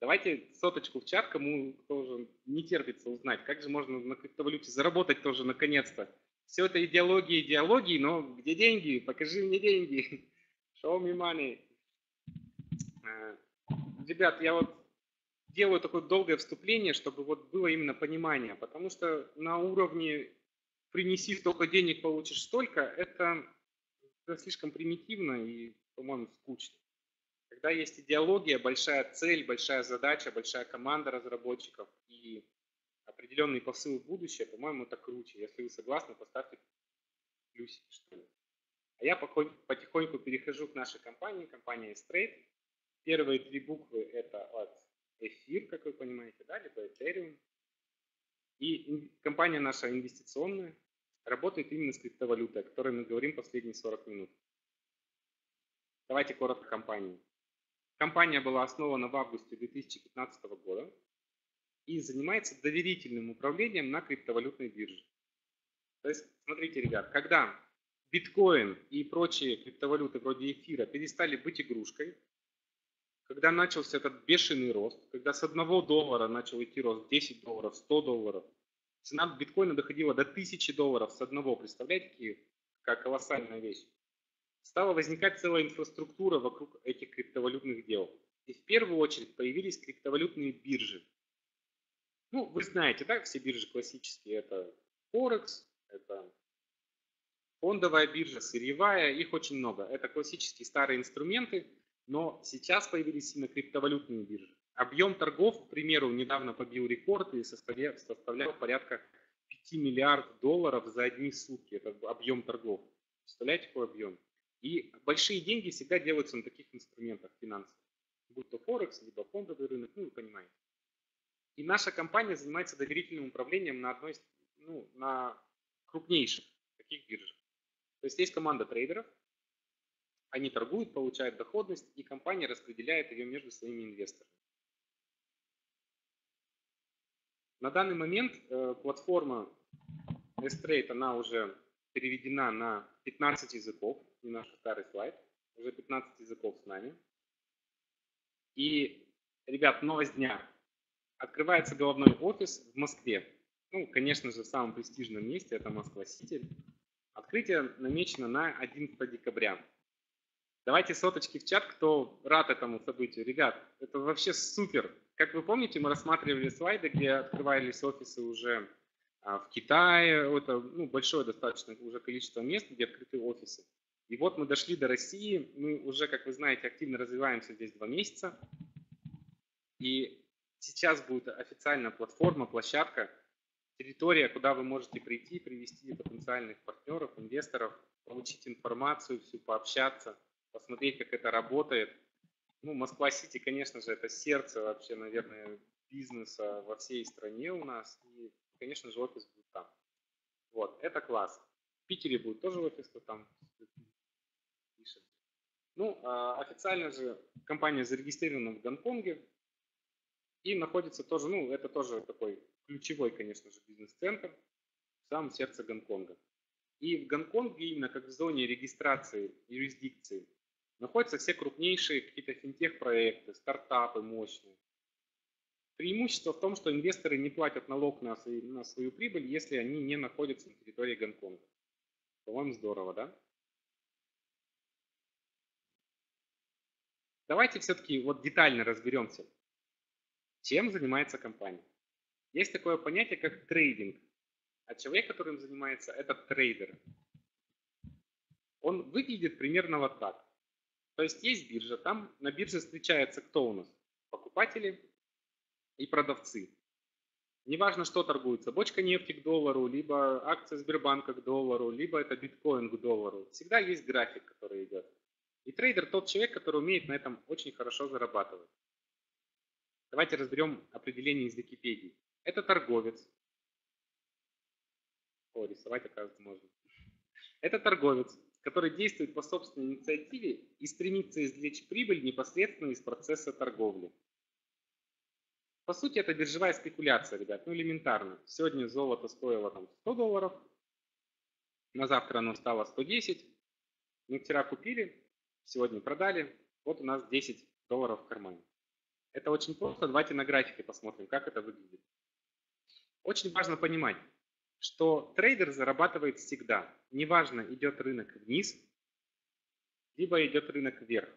Давайте соточку в чат, кому тоже не терпится узнать, как же можно на криптовалюте заработать тоже наконец-то. Все это идеологии, идеологии, но где деньги? Покажи мне деньги. Show me money. Э, ребят, я вот делаю такое долгое вступление, чтобы вот было именно понимание, потому что на уровне принеси столько денег, получишь столько, это, слишком примитивно и, по-моему, скучно. Когда есть идеология, большая цель, большая задача, большая команда разработчиков и определенный посыл в будущее, по-моему, это круче. Если вы согласны, поставьте плюсик, что ли. А я потихоньку перехожу к нашей компании, компания Straight. Первые три буквы это от эфир, как вы понимаете, да, либо Ethereum. И компания наша инвестиционная работает именно с криптовалютой, о которой мы говорим последние 40 минут. Давайте коротко компании. Компания была основана в августе 2015 года и занимается доверительным управлением на криптовалютной бирже. То есть, смотрите, ребят, когда биткоин и прочие криптовалюты вроде эфира перестали быть игрушкой, когда начался этот бешеный рост, когда с 1 доллара начал идти рост 10 долларов, 100 долларов, цена биткоина доходила до 1000 долларов с одного, представляете, какая колоссальная вещь. Стала возникать целая инфраструктура вокруг этих криптовалютных дел. И в первую очередь появились криптовалютные биржи. Ну, вы знаете, да, все биржи классические. Это Форекс, это фондовая биржа, сырьевая, их очень много. Это классические старые инструменты, но сейчас появились именно криптовалютные биржи. Объем торгов, к примеру, недавно побил рекорд и составлял, порядка 5 миллиардов долларов за одни сутки. Это объем торгов. Представляете, какой объем? И большие деньги всегда делаются на таких инструментах финансовых. Будь то Форекс, либо фондовый рынок, ну вы понимаете. И наша компания занимается доверительным управлением на одной, ну, на крупнейших таких биржах. То есть есть команда трейдеров, они торгуют, получают доходность, и компания распределяет ее между своими инвесторами. На данный момент э, платформа S-Trade, она уже переведена на 15 языков, не наш старый слайд, уже 15 языков с нами. И, ребят, новость дня. Открывается головной офис в Москве. Ну, конечно же, в самом престижном месте, это Москва-Сити. Открытие намечено на 11 декабря. Давайте соточки в чат, кто рад этому событию. Ребят, это вообще супер. Как вы помните, мы рассматривали слайды, где открывались офисы уже а, в Китае, это ну, большое достаточно уже количество мест, где открыты офисы. И вот мы дошли до России, мы уже, как вы знаете, активно развиваемся здесь два месяца. И сейчас будет официальная платформа, площадка, территория, куда вы можете прийти, привести потенциальных партнеров, инвесторов, получить информацию, всю пообщаться, посмотреть, как это работает. Ну, Москва-Сити, конечно же, это сердце вообще, наверное, бизнеса во всей стране у нас. И, конечно же, офис будет там. Вот, это класс. В Питере будет тоже офис, то там пишет. Ну, а официально же компания зарегистрирована в Гонконге и находится тоже, ну, это тоже такой ключевой, конечно же, бизнес-центр в самом сердце Гонконга. И в Гонконге именно как в зоне регистрации юрисдикции находятся все крупнейшие какие-то финтех-проекты, стартапы мощные. Преимущество в том, что инвесторы не платят налог на, на свою прибыль, если они не находятся на территории Гонконга. По-моему, здорово, да? Давайте все-таки вот детально разберемся, чем занимается компания. Есть такое понятие, как трейдинг. А человек, которым занимается, это трейдер. Он выглядит примерно вот так. То есть есть биржа, там на бирже встречается кто у нас? Покупатели и продавцы. Неважно, что торгуется, бочка нефти к доллару, либо акция Сбербанка к доллару, либо это биткоин к доллару. Всегда есть график, который идет. И трейдер тот человек, который умеет на этом очень хорошо зарабатывать. Давайте разберем определение из Википедии. Это торговец. О, рисовать, оказывается, можно. Это торговец, который действует по собственной инициативе и стремится извлечь прибыль непосредственно из процесса торговли. По сути, это биржевая спекуляция, ребят, ну элементарно. Сегодня золото стоило там 100 долларов, на завтра оно стало 110. Мы вчера купили, сегодня продали, вот у нас 10 долларов в кармане. Это очень просто, давайте на графике посмотрим, как это выглядит. Очень важно понимать, что трейдер зарабатывает всегда. Неважно, идет рынок вниз, либо идет рынок вверх.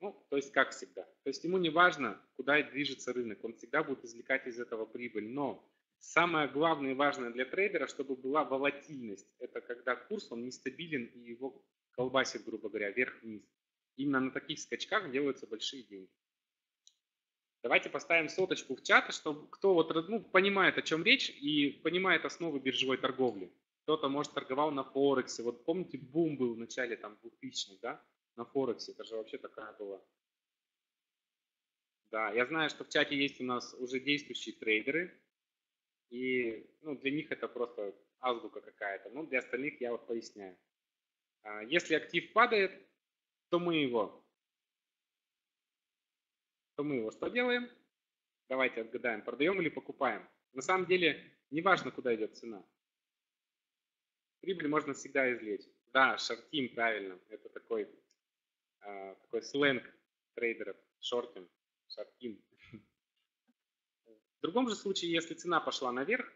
Ну, то есть как всегда. То есть ему не важно, куда движется рынок, он всегда будет извлекать из этого прибыль. Но самое главное и важное для трейдера, чтобы была волатильность. Это когда курс, он нестабилен и его колбасит, грубо говоря, вверх-вниз. Именно на таких скачках делаются большие деньги. Давайте поставим соточку в чат, чтобы кто вот ну, понимает, о чем речь и понимает основы биржевой торговли. Кто-то, может, торговал на Форексе. Вот помните, бум был в начале там 2000-х, да? На Форексе. Это же вообще такая была. Да, я знаю, что в чате есть у нас уже действующие трейдеры. И ну, для них это просто азбука какая-то. Ну, для остальных я вот поясняю. А, если актив падает, то мы его то мы его что делаем? Давайте отгадаем, продаем или покупаем. На самом деле, неважно, куда идет цена. Прибыль можно всегда извлечь. Да, шортим, правильно. Это такой, э, такой сленг трейдеров. Шортим, шортим. В другом же случае, если цена пошла наверх,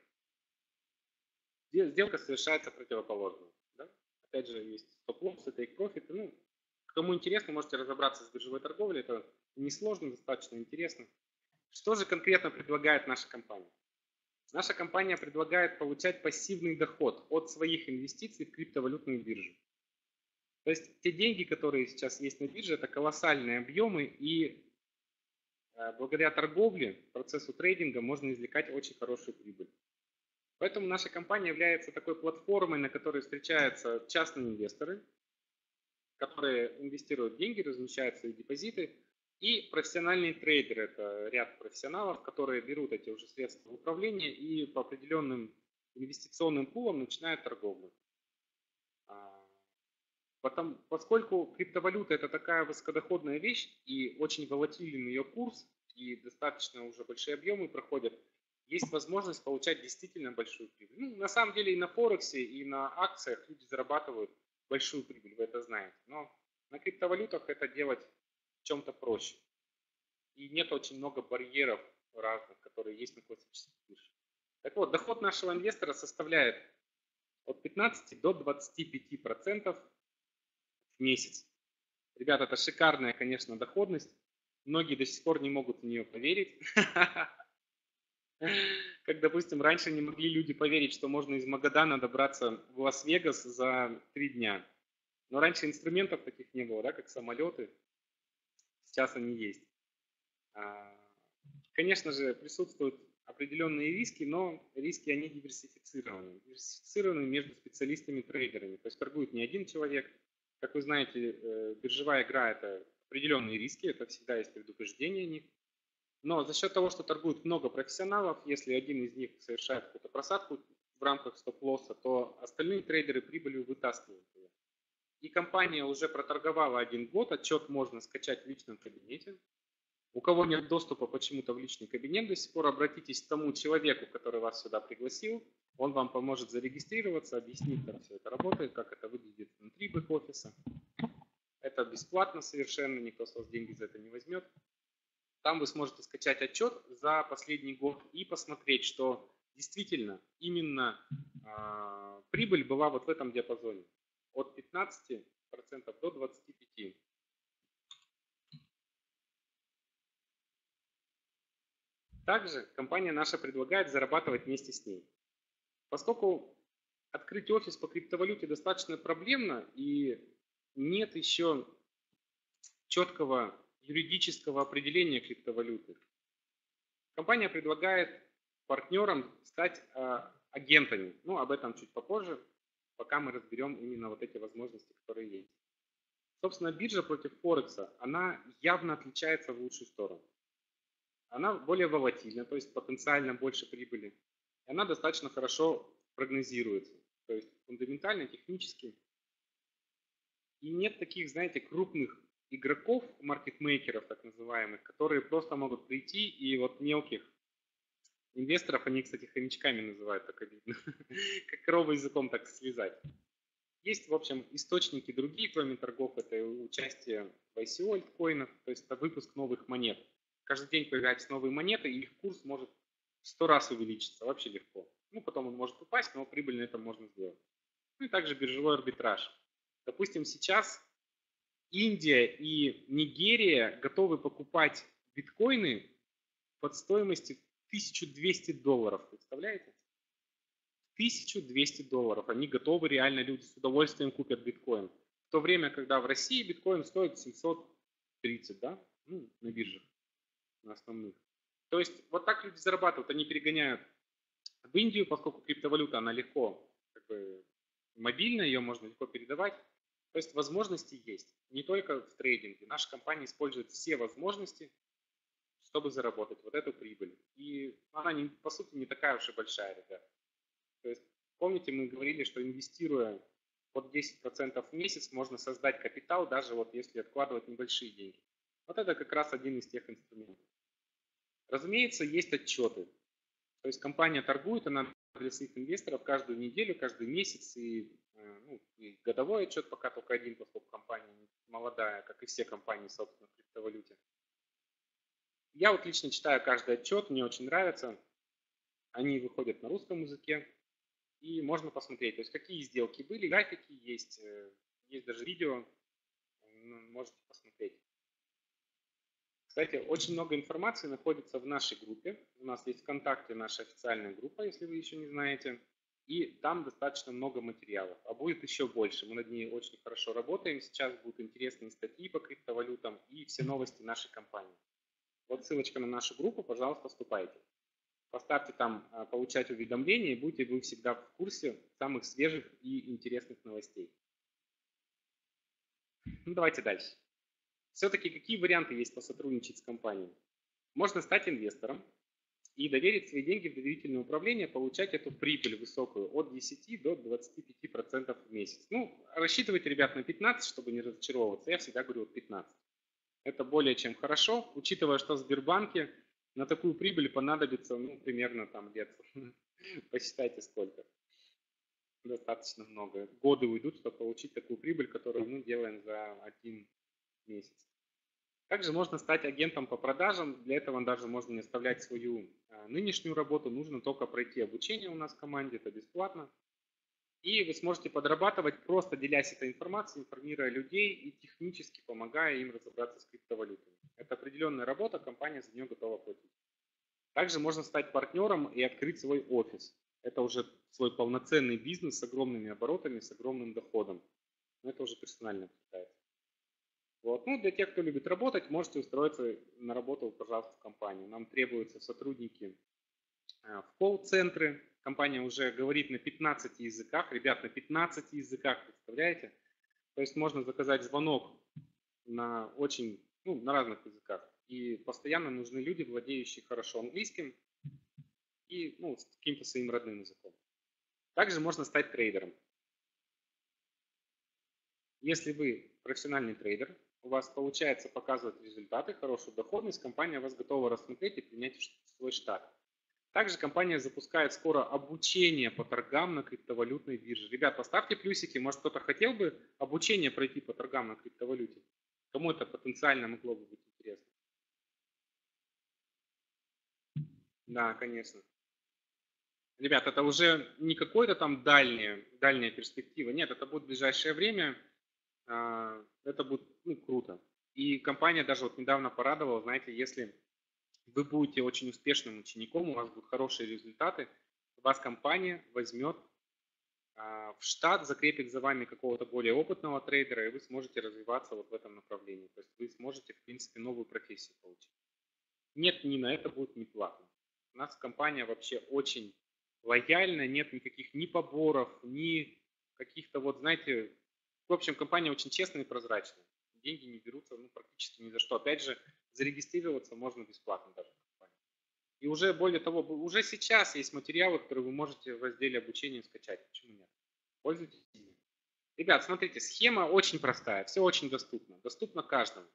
сделка совершается противоположно. Да? Опять же, есть стоп-лосс, это их профиты. Ну, кому интересно, можете разобраться с биржевой торговлей. Это несложно, достаточно интересно. Что же конкретно предлагает наша компания? Наша компания предлагает получать пассивный доход от своих инвестиций в криптовалютную биржу. То есть те деньги, которые сейчас есть на бирже, это колоссальные объемы, и э, благодаря торговле, процессу трейдинга можно извлекать очень хорошую прибыль. Поэтому наша компания является такой платформой, на которой встречаются частные инвесторы, которые инвестируют деньги, размещают свои депозиты, и профессиональные трейдеры – это ряд профессионалов, которые берут эти уже средства в управление и по определенным инвестиционным пулам начинают торговлю. А, Потом, поскольку криптовалюта – это такая высокодоходная вещь и очень волатилен ее курс, и достаточно уже большие объемы проходят, есть возможность получать действительно большую прибыль. Ну, на самом деле и на Форексе, и на акциях люди зарабатывают большую прибыль, вы это знаете. Но на криптовалютах это делать чем-то проще. И нет очень много барьеров разных, которые есть на классических биржах. Так вот, доход нашего инвестора составляет от 15 до 25 процентов в месяц. Ребята, это шикарная, конечно, доходность. Многие до сих пор не могут в нее поверить. Как, допустим, раньше не могли люди поверить, что можно из Магадана добраться в Лас-Вегас за три дня. Но раньше инструментов таких не было, да, как самолеты. Сейчас они есть. А, конечно же, присутствуют определенные риски, но риски они диверсифицированы. Диверсифицированы между специалистами-трейдерами. То есть торгует не один человек. Как вы знаете, э, биржевая игра – это определенные риски, это всегда есть предупреждение о них. Но за счет того, что торгуют много профессионалов, если один из них совершает какую-то просадку в рамках стоп-лосса, то остальные трейдеры прибылью вытаскивают ее. И компания уже проторговала один год, отчет можно скачать в личном кабинете. У кого нет доступа почему-то в личный кабинет до сих пор, обратитесь к тому человеку, который вас сюда пригласил. Он вам поможет зарегистрироваться, объяснит, как все это работает, как это выглядит внутри бэк-офиса. Это бесплатно совершенно, никто с вас деньги за это не возьмет. Там вы сможете скачать отчет за последний год и посмотреть, что действительно именно э, прибыль была вот в этом диапазоне. От 15% до 25%. Также компания наша предлагает зарабатывать вместе с ней. Поскольку открыть офис по криптовалюте достаточно проблемно и нет еще четкого юридического определения криптовалюты, компания предлагает партнерам стать а, агентами. Ну, об этом чуть попозже, пока мы разберем именно вот эти возможности, которые есть. Собственно, биржа против Форекса, она явно отличается в лучшую сторону она более волатильна, то есть потенциально больше прибыли. И она достаточно хорошо прогнозируется, то есть фундаментально, технически. И нет таких, знаете, крупных игроков, маркетмейкеров так называемых, которые просто могут прийти и вот мелких инвесторов, они, кстати, хомячками называют, так обидно, как корову языком так связать. Есть, в общем, источники другие, кроме торгов, это участие в ICO альткоинов, то есть это выпуск новых монет каждый день появляются новые монеты, и их курс может в 100 раз увеличиться, вообще легко. Ну, потом он может упасть, но прибыль на этом можно сделать. Ну и также биржевой арбитраж. Допустим, сейчас Индия и Нигерия готовы покупать биткоины под стоимостью 1200 долларов. Представляете? 1200 долларов. Они готовы, реально люди с удовольствием купят биткоин. В то время, когда в России биткоин стоит 730, да, ну, на биржах на основных. То есть вот так люди зарабатывают, они перегоняют в Индию, поскольку криптовалюта, она легко, как бы, мобильная, ее можно легко передавать. То есть возможности есть, не только в трейдинге. Наша компания использует все возможности, чтобы заработать вот эту прибыль. И она, не, по сути, не такая уж и большая, ребят. То есть, помните, мы говорили, что инвестируя под 10% в месяц, можно создать капитал, даже вот если откладывать небольшие деньги. Вот это как раз один из тех инструментов. Разумеется, есть отчеты. То есть компания торгует, она для своих инвесторов каждую неделю, каждый месяц и, ну, и годовой отчет пока только один, поскольку компания молодая, как и все компании, собственно, в криптовалюте. Я вот лично читаю каждый отчет, мне очень нравится. Они выходят на русском языке, и можно посмотреть, то есть какие сделки были, графики есть, э, есть даже видео, можете посмотреть. Кстати, очень много информации находится в нашей группе. У нас есть ВКонтакте наша официальная группа, если вы еще не знаете. И там достаточно много материалов, а будет еще больше. Мы над ней очень хорошо работаем. Сейчас будут интересные статьи по криптовалютам и все новости нашей компании. Вот ссылочка на нашу группу, пожалуйста, вступайте. Поставьте там а, получать уведомления, и будете вы всегда в курсе самых свежих и интересных новостей. Ну, давайте дальше. Все-таки какие варианты есть посотрудничать с компанией? Можно стать инвестором и доверить свои деньги в доверительное управление, получать эту прибыль высокую от 10 до 25% в месяц. Ну, рассчитывайте, ребят, на 15, чтобы не разочаровываться. Я всегда говорю 15. Это более чем хорошо, учитывая, что в Сбербанке на такую прибыль понадобится, ну, примерно там лет, посчитайте сколько. Достаточно много. Годы уйдут, чтобы получить такую прибыль, которую мы делаем за один месяц. Также можно стать агентом по продажам. Для этого даже можно не оставлять свою а, нынешнюю работу. Нужно только пройти обучение у нас в команде. Это бесплатно. И вы сможете подрабатывать, просто делясь этой информацией, информируя людей и технически помогая им разобраться с криптовалютами. Это определенная работа, компания за нее готова платить. Также можно стать партнером и открыть свой офис. Это уже свой полноценный бизнес с огромными оборотами, с огромным доходом. Но это уже персонально касается. Вот. Ну, для тех, кто любит работать, можете устроиться на работу, пожалуйста, в компанию. Нам требуются сотрудники э, в колл-центры. Компания уже говорит на 15 языках. Ребят, на 15 языках, представляете? То есть можно заказать звонок на очень, ну, на разных языках. И постоянно нужны люди, владеющие хорошо английским и ну, с каким-то своим родным языком. Также можно стать трейдером. Если вы профессиональный трейдер, у вас получается показывать результаты, хорошую доходность, компания вас готова рассмотреть и принять в свой штат. Также компания запускает скоро обучение по торгам на криптовалютной бирже. Ребят, поставьте плюсики, может кто-то хотел бы обучение пройти по торгам на криптовалюте. Кому это потенциально могло бы быть интересно? Да, конечно. Ребят, это уже не какой-то там дальняя, дальняя перспектива. Нет, это будет ближайшее время. А, это будет ну, круто. И компания даже вот недавно порадовала, знаете, если вы будете очень успешным учеником, у вас будут хорошие результаты, вас компания возьмет а, в штат, закрепит за вами какого-то более опытного трейдера, и вы сможете развиваться вот в этом направлении. То есть вы сможете, в принципе, новую профессию получить. Нет, не на это будет не платно. У нас компания вообще очень лояльно, нет никаких ни поборов, ни каких-то вот, знаете, в общем, компания очень честная и прозрачная. Деньги не берутся ну, практически ни за что. Опять же, зарегистрироваться можно бесплатно даже. И уже более того, уже сейчас есть материалы, которые вы можете в разделе обучения скачать. Почему нет? Пользуйтесь ими. Ребят, смотрите, схема очень простая, все очень доступно. Доступно каждому.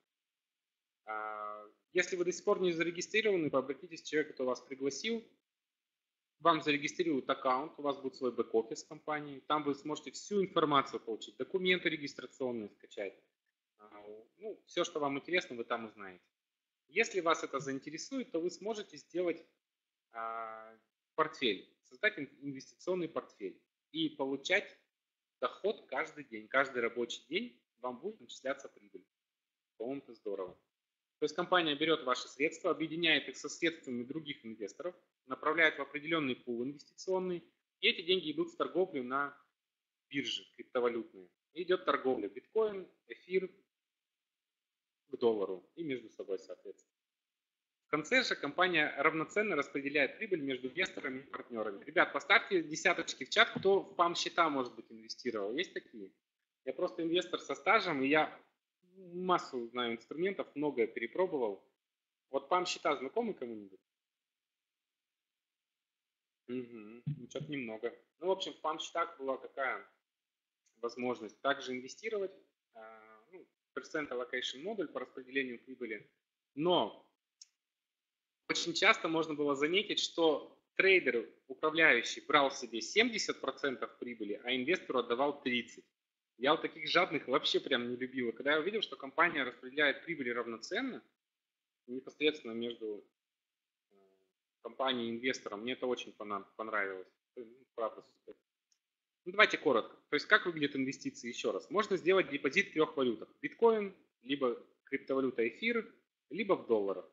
А, если вы до сих пор не зарегистрированы, обратитесь к человеку, кто вас пригласил, вам зарегистрируют аккаунт, у вас будет свой бэк-офис компании, там вы сможете всю информацию получить, документы регистрационные скачать. А, ну, все, что вам интересно, вы там узнаете. Если вас это заинтересует, то вы сможете сделать а, портфель, создать инвестиционный портфель и получать доход каждый день. Каждый рабочий день вам будет начисляться прибыль. По-моему, это здорово. То есть компания берет ваши средства, объединяет их со средствами других инвесторов, направляет в определенный пул инвестиционный, и эти деньги идут в торговлю на бирже криптовалютные. Идет торговля биткоин, эфир к доллару и между собой, соответственно. В конце же компания равноценно распределяет прибыль между инвесторами и партнерами. Ребят, поставьте десяточки в чат, кто в ПАМ-счета, может быть, инвестировал. Есть такие? Я просто инвестор со стажем, и я массу знаю инструментов, многое перепробовал. Вот ПАМ-счета знакомы кому-нибудь? Угу. Ну, что-то немного. Ну, в общем, в ПАМ-счетах была такая возможность также инвестировать. А, ну, percent allocation модуль по распределению прибыли. Но очень часто можно было заметить, что трейдер, управляющий, брал себе 70% прибыли, а инвестору отдавал 30%. Я вот таких жадных вообще прям не любил. когда я увидел, что компания распределяет прибыли равноценно, непосредственно между э, компанией и инвестором, мне это очень понравилось. Ну, правда. Ну, давайте коротко. То есть как выглядят инвестиции еще раз? Можно сделать депозит в трех валютах. Биткоин, либо криптовалюта эфир, либо в долларах.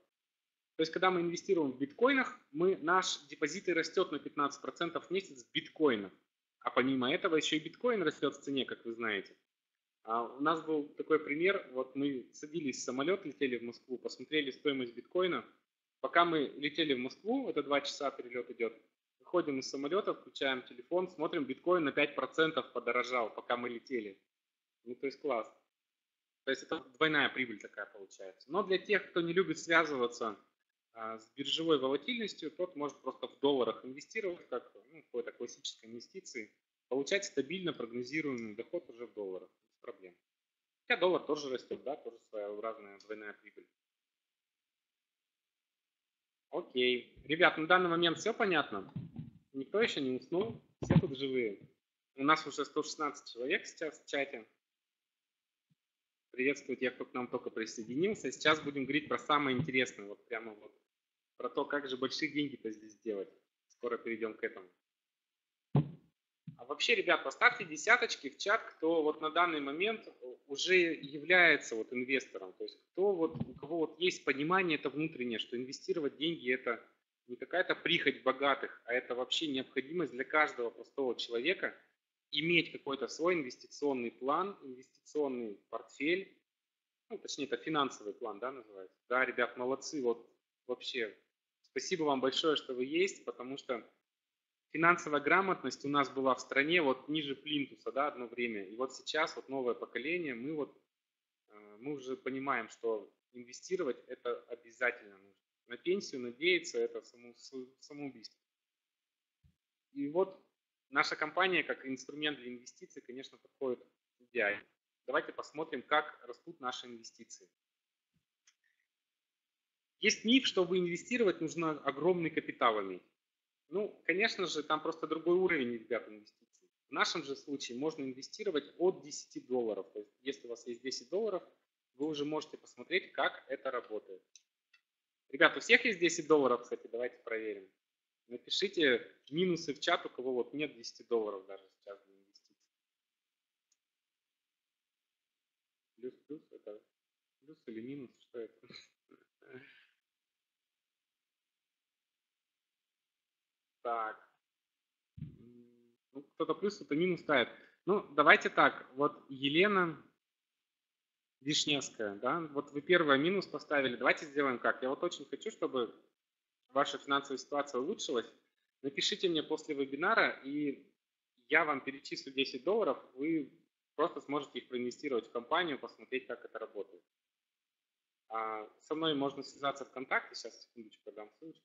То есть когда мы инвестируем в биткоинах, мы, наш депозит и растет на 15% в месяц в биткоинах. А помимо этого еще и биткоин растет в цене, как вы знаете. А у нас был такой пример, вот мы садились в самолет, летели в Москву, посмотрели стоимость биткоина. Пока мы летели в Москву, это 2 часа перелет идет, выходим из самолета, включаем телефон, смотрим, биткоин на 5% подорожал, пока мы летели. Ну, то есть класс. То есть это двойная прибыль такая получается. Но для тех, кто не любит связываться с биржевой волатильностью, тот может просто в долларах инвестировать, как ну, какой-то классической инвестиции, получать стабильно прогнозируемый доход уже в долларах, без проблем. Хотя доллар тоже растет, да, тоже своеобразная двойная прибыль. Окей. Ребят, на данный момент все понятно? Никто еще не уснул? Все тут живые? У нас уже 116 человек сейчас в чате. Приветствую тех, кто к нам только присоединился. Сейчас будем говорить про самое интересное, вот прямо вот про то, как же большие деньги-то здесь сделать. Скоро перейдем к этому. А вообще, ребят, поставьте десяточки в чат, кто вот на данный момент уже является вот инвестором. То есть кто вот, у кого вот есть понимание это внутреннее, что инвестировать деньги это не какая-то прихоть богатых, а это вообще необходимость для каждого простого человека иметь какой-то свой инвестиционный план, инвестиционный портфель, ну, точнее, это финансовый план, да, называется. Да, ребят, молодцы, вот вообще спасибо вам большое, что вы есть, потому что финансовая грамотность у нас была в стране вот ниже плинтуса, да, одно время. И вот сейчас вот новое поколение, мы вот, э, мы уже понимаем, что инвестировать это обязательно нужно. На пенсию надеяться это само, самоубийство. И вот наша компания как инструмент для инвестиций, конечно, подходит идеально. Давайте посмотрим, как растут наши инвестиции. Есть миф, чтобы инвестировать, нужно огромный капитал иметь. Ну, конечно же, там просто другой уровень, ребят, инвестиций. В нашем же случае можно инвестировать от 10 долларов. То есть, если у вас есть 10 долларов, вы уже можете посмотреть, как это работает. Ребят, у всех есть 10 долларов, кстати, давайте проверим. Напишите минусы в чат, у кого вот нет 10 долларов даже сейчас для инвестиций. Плюс-плюс, это плюс или минус, что это? Так. Ну, кто-то плюс, кто-то минус ставит. Ну, давайте так. Вот Елена Вишневская, да, вот вы первое минус поставили. Давайте сделаем как. Я вот очень хочу, чтобы ваша финансовая ситуация улучшилась. Напишите мне после вебинара, и я вам перечислю 10 долларов. Вы просто сможете их проинвестировать в компанию, посмотреть, как это работает. А со мной можно связаться ВКонтакте. Сейчас, секундочку, дам ссылочку.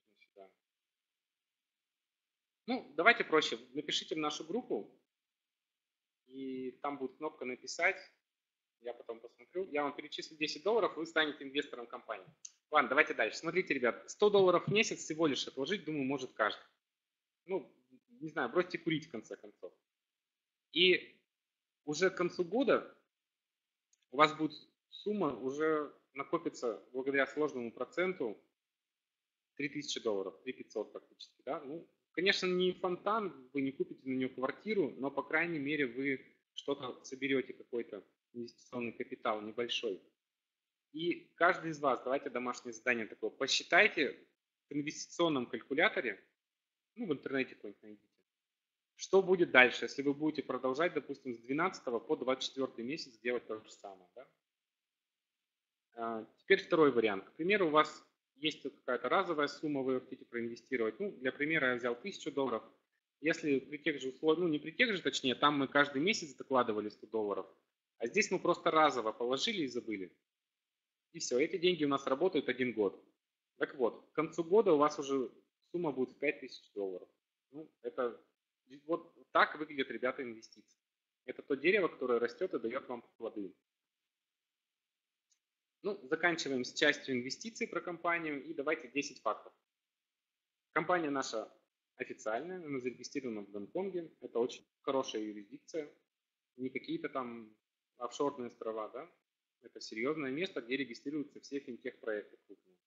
Ну, давайте проще. Напишите в нашу группу, и там будет кнопка «Написать». Я потом посмотрю. Я вам перечислю 10 долларов, вы станете инвестором компании. Ладно, давайте дальше. Смотрите, ребят, 100 долларов в месяц всего лишь отложить, думаю, может каждый. Ну, не знаю, бросьте курить в конце концов. И уже к концу года у вас будет сумма уже накопится благодаря сложному проценту 3000 долларов, 3500 практически, да, ну, Конечно, не фонтан, вы не купите на нее квартиру, но, по крайней мере, вы что-то соберете, какой-то инвестиционный капитал небольшой. И каждый из вас, давайте домашнее задание такое, посчитайте в инвестиционном калькуляторе, ну, в интернете какой-нибудь найдите, что будет дальше, если вы будете продолжать, допустим, с 12 по 24 месяц делать то же самое. Да? А, теперь второй вариант. К примеру, у вас есть какая-то разовая сумма, вы хотите проинвестировать. Ну, для примера я взял 1000 долларов. Если при тех же условиях, ну не при тех же, точнее, там мы каждый месяц докладывали 100 долларов, а здесь мы просто разово положили и забыли. И все, эти деньги у нас работают один год. Так вот, к концу года у вас уже сумма будет в 5000 долларов. Ну, это вот так выглядят, ребята, инвестиции. Это то дерево, которое растет и дает вам плоды. Ну, заканчиваем с частью инвестиций про компанию и давайте 10 фактов. Компания наша официальная, она зарегистрирована в Гонконге. Это очень хорошая юрисдикция. Не какие-то там офшорные острова, да? Это серьезное место, где регистрируются все финтех-проекты крупные.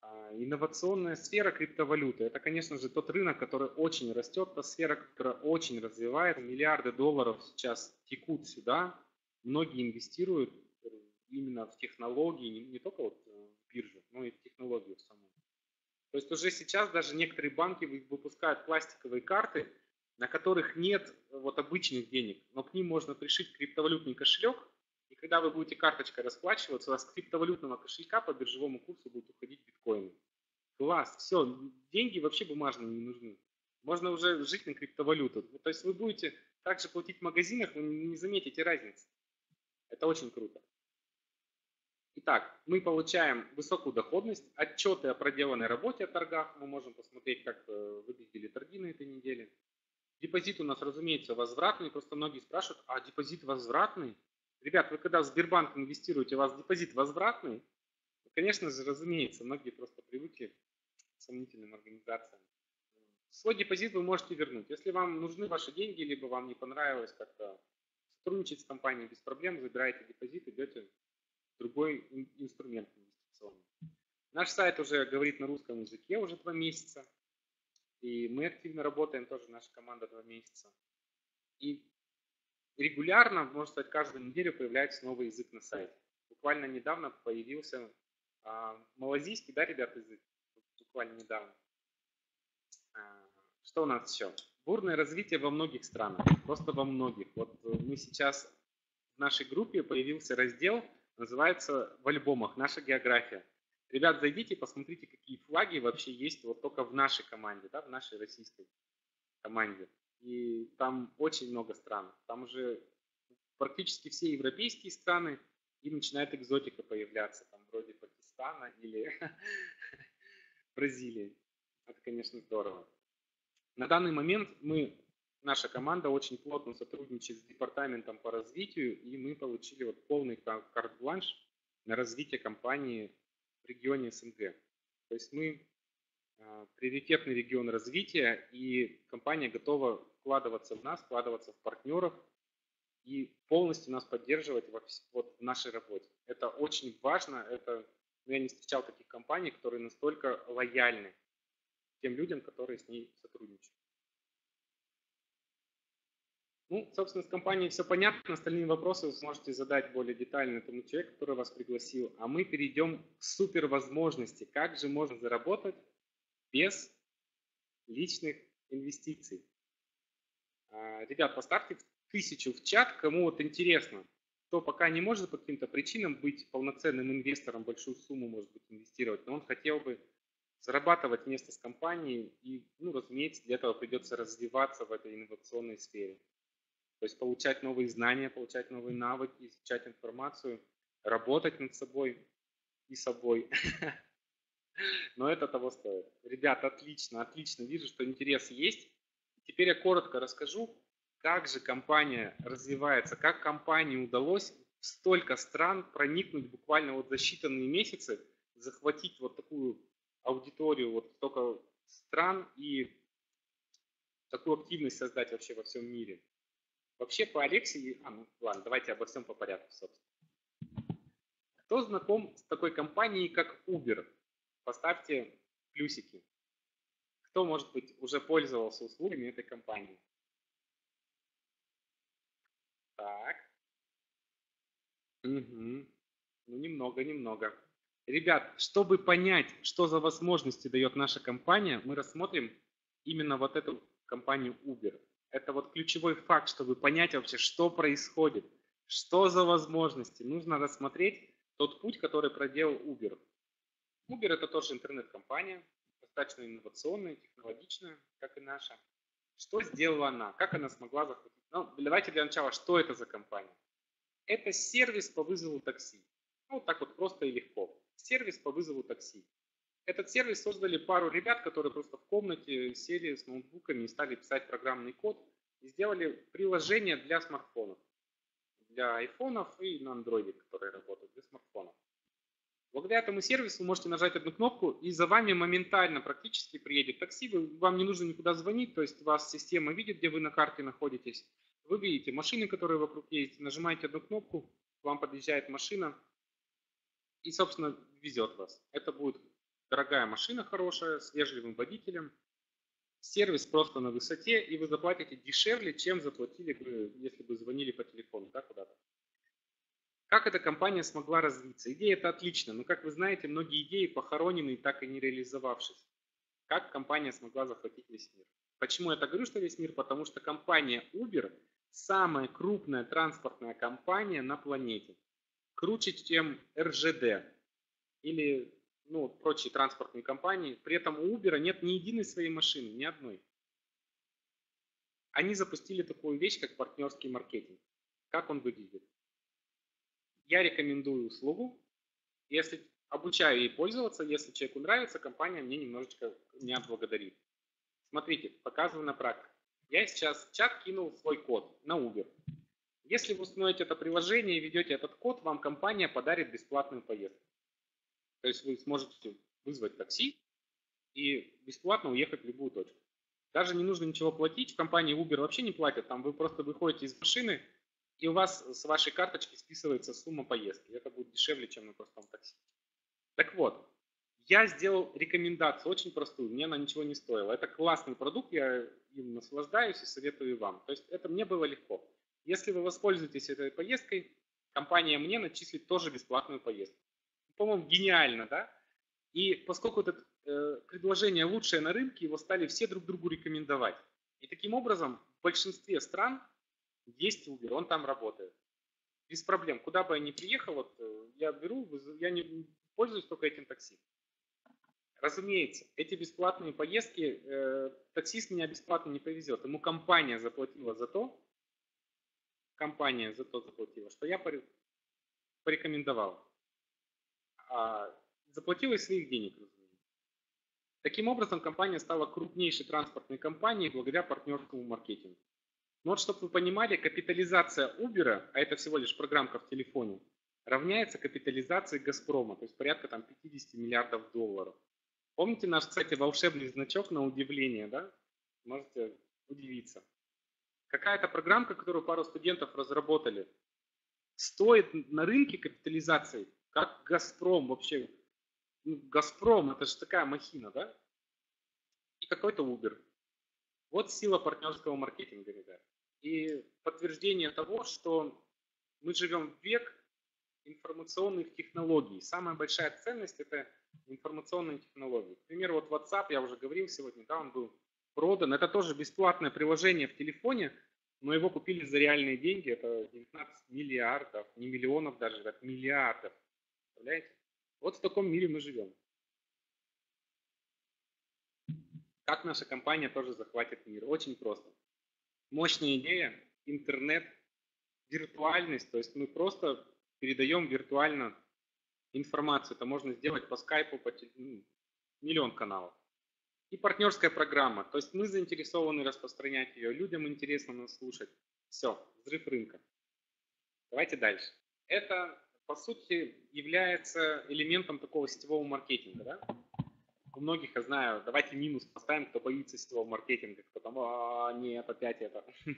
А, инновационная сфера криптовалюты. Это, конечно же, тот рынок, который очень растет, та сфера, которая очень развивает. Миллиарды долларов сейчас текут сюда. Многие инвестируют именно в технологии, не, только вот э, в бирже, но и в технологию саму. То есть уже сейчас даже некоторые банки выпускают пластиковые карты, на которых нет э, вот обычных денег, но к ним можно пришить криптовалютный кошелек, когда вы будете карточкой расплачиваться, у вас с криптовалютного кошелька по биржевому курсу будут уходить биткоины. Класс, все, деньги вообще бумажные не нужны. Можно уже жить на криптовалюту. То есть вы будете также платить в магазинах, вы не заметите разницы. Это очень круто. Итак, мы получаем высокую доходность, отчеты о проделанной работе о торгах, мы можем посмотреть, как э, выглядели торги на этой неделе. Депозит у нас, разумеется, возвратный, просто многие спрашивают, а депозит возвратный? Ребят, вы когда в Сбербанк инвестируете, у вас депозит возвратный? Конечно же, разумеется, многие просто привыкли к сомнительным организациям. Свой депозит вы можете вернуть. Если вам нужны ваши деньги, либо вам не понравилось как-то сотрудничать с компанией без проблем, забираете депозит, идете другой инструмент инвестиционный. Наш сайт уже говорит на русском языке уже два месяца. И мы активно работаем, тоже наша команда два месяца. И регулярно, можно сказать, каждую неделю появляется новый язык на сайте. Буквально недавно появился а, малазийский, да, ребята, язык? буквально недавно. А, что у нас еще? Бурное развитие во многих странах, просто во многих. Вот э, мы сейчас в нашей группе появился раздел, называется «В альбомах. Наша география». Ребят, зайдите, посмотрите, какие флаги вообще есть вот только в нашей команде, да, в нашей российской команде. И там очень много стран. Там уже практически все европейские страны, и начинает экзотика появляться, там вроде Пакистана или Бразилии. Это, конечно, здорово. На данный момент мы, наша команда очень плотно сотрудничает с департаментом по развитию, и мы получили вот полный карт-бланш на развитие компании в регионе СНГ. То есть мы а, приоритетный регион развития, и компания готова вкладываться в нас, вкладываться в партнеров – и полностью нас поддерживать во, вот, в нашей работе. Это очень важно. Это, ну, я не встречал таких компаний, которые настолько лояльны тем людям, которые с ней сотрудничают. Ну, собственно, с компанией все понятно. Остальные вопросы вы сможете задать более детально этому человеку, который вас пригласил. А мы перейдем к супер возможности. Как же можно заработать без личных инвестиций? А, ребят, поставьте тысячу в чат, кому вот интересно, кто пока не может по каким-то причинам быть полноценным инвестором, большую сумму может быть инвестировать, но он хотел бы зарабатывать вместе с компанией и, ну, разумеется, для этого придется развиваться в этой инновационной сфере. То есть получать новые знания, получать новые навыки, изучать информацию, работать над собой и собой. Но это того стоит. Ребята, отлично, отлично. Вижу, что интерес есть. Теперь я коротко расскажу, как же компания развивается, как компании удалось в столько стран проникнуть буквально вот за считанные месяцы, захватить вот такую аудиторию вот столько стран и такую активность создать вообще во всем мире. Вообще по Алексии, а, ну ладно, давайте обо всем по порядку, собственно. Кто знаком с такой компанией, как Uber? Поставьте плюсики. Кто, может быть, уже пользовался услугами этой компании? Так. Угу. Ну, немного, немного. Ребят, чтобы понять, что за возможности дает наша компания, мы рассмотрим именно вот эту компанию Uber. Это вот ключевой факт, чтобы понять вообще, что происходит, что за возможности. Нужно рассмотреть тот путь, который проделал Uber. Uber это тоже интернет-компания, достаточно инновационная, технологичная, как и наша. Что сделала она? Как она смогла захватить ну, давайте для начала, что это за компания? Это сервис по вызову такси. Ну, так вот просто и легко. Сервис по вызову такси. Этот сервис создали пару ребят, которые просто в комнате сели с ноутбуками и стали писать программный код и сделали приложение для смартфонов. Для айфонов и на андроиде, которые работают, для смартфонов. Благодаря этому сервису вы можете нажать одну кнопку, и за вами моментально практически приедет такси. Вы, вам не нужно никуда звонить, то есть вас система видит, где вы на карте находитесь. Вы видите машины, которые вокруг есть, нажимаете одну кнопку, вам подъезжает машина и, собственно, везет вас. Это будет дорогая машина хорошая, с вежливым водителем. Сервис просто на высоте, и вы заплатите дешевле, чем заплатили бы, если бы звонили по телефону да, куда-то. Как эта компания смогла развиться? Идея это отлично, но, как вы знаете, многие идеи похоронены и так и не реализовавшись. Как компания смогла захватить весь мир? Почему я так говорю, что весь мир? Потому что компания Uber самая крупная транспортная компания на планете. Круче, чем РЖД или ну, прочие транспортные компании. При этом у Uber нет ни единой своей машины, ни одной. Они запустили такую вещь, как партнерский маркетинг. Как он выглядит? Я рекомендую услугу, если обучаю ей пользоваться, если человеку нравится, компания мне немножечко не отблагодарит. Смотрите, показываю на практике. Я сейчас в чат кинул свой код на Uber. Если вы установите это приложение и ведете этот код, вам компания подарит бесплатную поездку. То есть вы сможете вызвать такси и бесплатно уехать в любую точку. Даже не нужно ничего платить, в компании Uber вообще не платят, там вы просто выходите из машины, и у вас с вашей карточки списывается сумма поездки. Это будет дешевле, чем на простом такси. Так вот, я сделал рекомендацию очень простую, мне она ничего не стоила. Это классный продукт, я им наслаждаюсь и советую вам. То есть это мне было легко. Если вы воспользуетесь этой поездкой, компания мне начислит тоже бесплатную поездку. По-моему, гениально, да? И поскольку этот э, предложение лучшее на рынке, его стали все друг другу рекомендовать. И таким образом в большинстве стран есть Uber, он там работает. Без проблем. Куда бы я ни приехал, вот э, я беру, я не пользуюсь только этим такси. Разумеется, эти бесплатные поездки, э, таксист меня бесплатно не повезет. Ему компания заплатила за то, компания за то заплатила, что я порекомендовал. А заплатила из своих денег, разумеется. Таким образом, компания стала крупнейшей транспортной компанией благодаря партнерскому маркетингу. Но вот, чтобы вы понимали, капитализация Uber, а это всего лишь программка в телефоне, равняется капитализации Газпрома, то есть порядка там 50 миллиардов долларов. Помните наш, кстати, волшебный значок на удивление, да? Можете удивиться. Какая-то программка, которую пару студентов разработали, стоит на рынке капитализации, как Газпром вообще. Ну, Газпром, это же такая махина, да? И какой-то Uber. Вот сила партнерского маркетинга, ребят. И подтверждение того, что мы живем в век информационных технологий. Самая большая ценность – это информационные технологии. К примеру, вот WhatsApp, я уже говорил сегодня, да, он был продан. Это тоже бесплатное приложение в телефоне, но его купили за реальные деньги. Это 19 миллиардов, не миллионов даже, это миллиардов. Представляете? Вот в таком мире мы живем. Как наша компания тоже захватит мир? Очень просто. Мощная идея, интернет, виртуальность, то есть мы просто передаем виртуально информацию. Это можно сделать по скайпу, по ну, миллион каналов. И партнерская программа. То есть мы заинтересованы распространять ее, людям интересно нас слушать. Все, взрыв рынка. Давайте дальше. Это, по сути, является элементом такого сетевого маркетинга. Да? У многих, я знаю, давайте минус поставим, кто боится сетевого маркетинга, кто там, а, нет, опять это.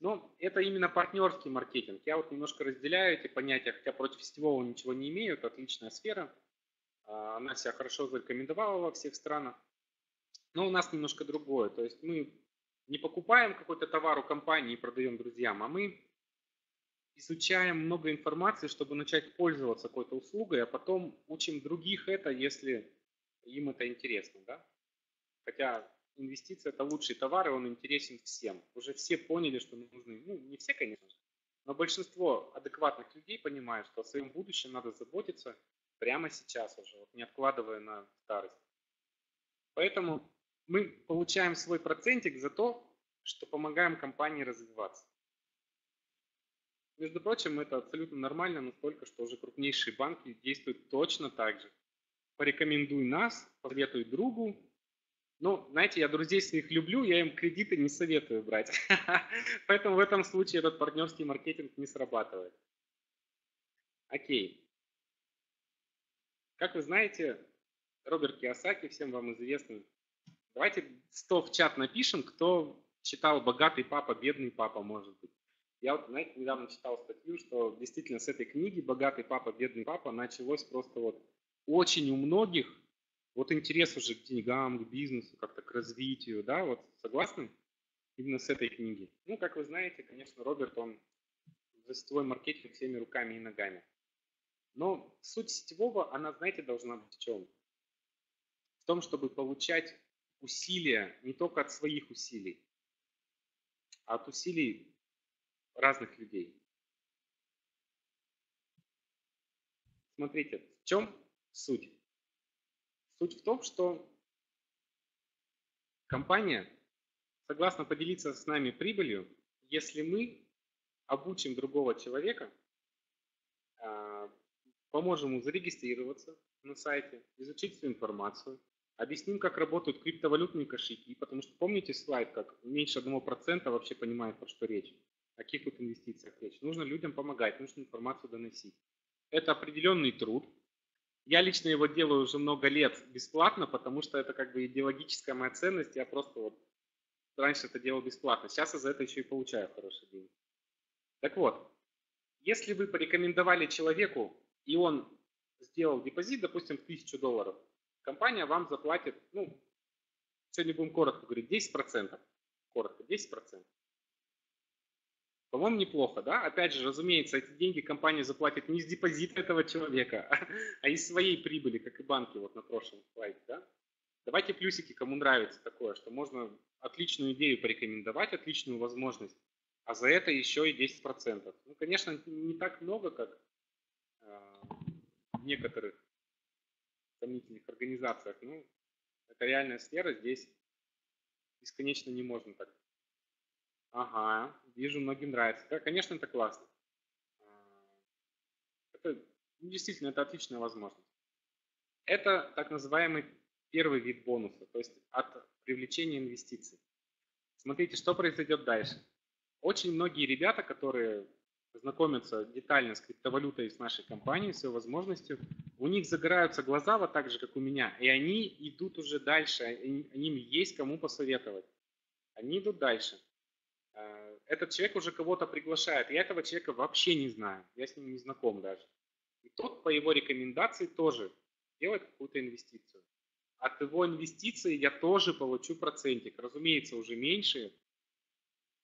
Но это именно партнерский маркетинг. Я вот немножко разделяю эти понятия, хотя против сетевого ничего не имею, это отличная сфера. А, она себя хорошо зарекомендовала во всех странах. Но у нас немножко другое. То есть мы не покупаем какой-то товар у компании и продаем друзьям, а мы изучаем много информации, чтобы начать пользоваться какой-то услугой, а потом учим других это, если им это интересно. Да? Хотя инвестиция – это лучший товар, и он интересен всем. Уже все поняли, что нужны, ну, не все, конечно же, но большинство адекватных людей понимают, что о своем будущем надо заботиться прямо сейчас уже, вот не откладывая на старость. Поэтому мы получаем свой процентик за то, что помогаем компании развиваться. Между прочим, это абсолютно нормально, настолько, что уже крупнейшие банки действуют точно так же. Порекомендуй нас, посоветуй другу, ну, знаете, я друзей своих люблю, я им кредиты не советую брать. Поэтому в этом случае этот партнерский маркетинг не срабатывает. Окей. Как вы знаете, Роберт Киосаки, всем вам известный. Давайте 100 в чат напишем, кто читал «Богатый папа, бедный папа», может быть. Я вот, знаете, недавно читал статью, что действительно с этой книги «Богатый папа, бедный папа» началось просто вот очень у многих вот интерес уже к деньгам, к бизнесу, как-то к развитию, да, вот согласны? Именно с этой книги. Ну, как вы знаете, конечно, Роберт, он за сетевой маркетинг всеми руками и ногами. Но суть сетевого, она, знаете, должна быть в чем? В том, чтобы получать усилия не только от своих усилий, а от усилий разных людей. Смотрите, в чем суть? Суть в том, что компания согласна поделиться с нами прибылью, если мы обучим другого человека, а, поможем ему зарегистрироваться на сайте, изучить всю информацию, объясним, как работают криптовалютные кошельки, потому что помните слайд, как меньше 1% вообще понимает, про что речь, о каких тут инвестициях речь. Нужно людям помогать, нужно информацию доносить. Это определенный труд, я лично его делаю уже много лет бесплатно, потому что это как бы идеологическая моя ценность. Я просто вот раньше это делал бесплатно. Сейчас я за это еще и получаю хорошие деньги. Так вот, если вы порекомендовали человеку, и он сделал депозит, допустим, в 1000 долларов, компания вам заплатит, ну, сегодня будем коротко говорить, 10%. Коротко, 10%. По-моему, неплохо, да? Опять же, разумеется, эти деньги компания заплатит не из депозита этого человека, а из своей прибыли, как и банки вот на прошлом слайде, да? Давайте плюсики, кому нравится такое, что можно отличную идею порекомендовать, отличную возможность, а за это еще и 10%. Ну, конечно, не так много, как э, в некоторых сомнительных организациях. Ну, это реальная сфера, здесь бесконечно не можно так. Ага, вижу, многим нравится. Да, конечно, это классно. Это ну, действительно это отличная возможность. Это так называемый первый вид бонуса, то есть от привлечения инвестиций. Смотрите, что произойдет дальше. Очень многие ребята, которые знакомятся детально с криптовалютой с нашей компанией, с ее возможностью, у них загораются глаза вот так же, как у меня, и они идут уже дальше, им есть кому посоветовать. Они идут дальше. Э, этот человек уже кого-то приглашает. Я этого человека вообще не знаю, я с ним не знаком даже. И тот по его рекомендации тоже делает какую-то инвестицию. От его инвестиции я тоже получу процентик. Разумеется, уже меньше,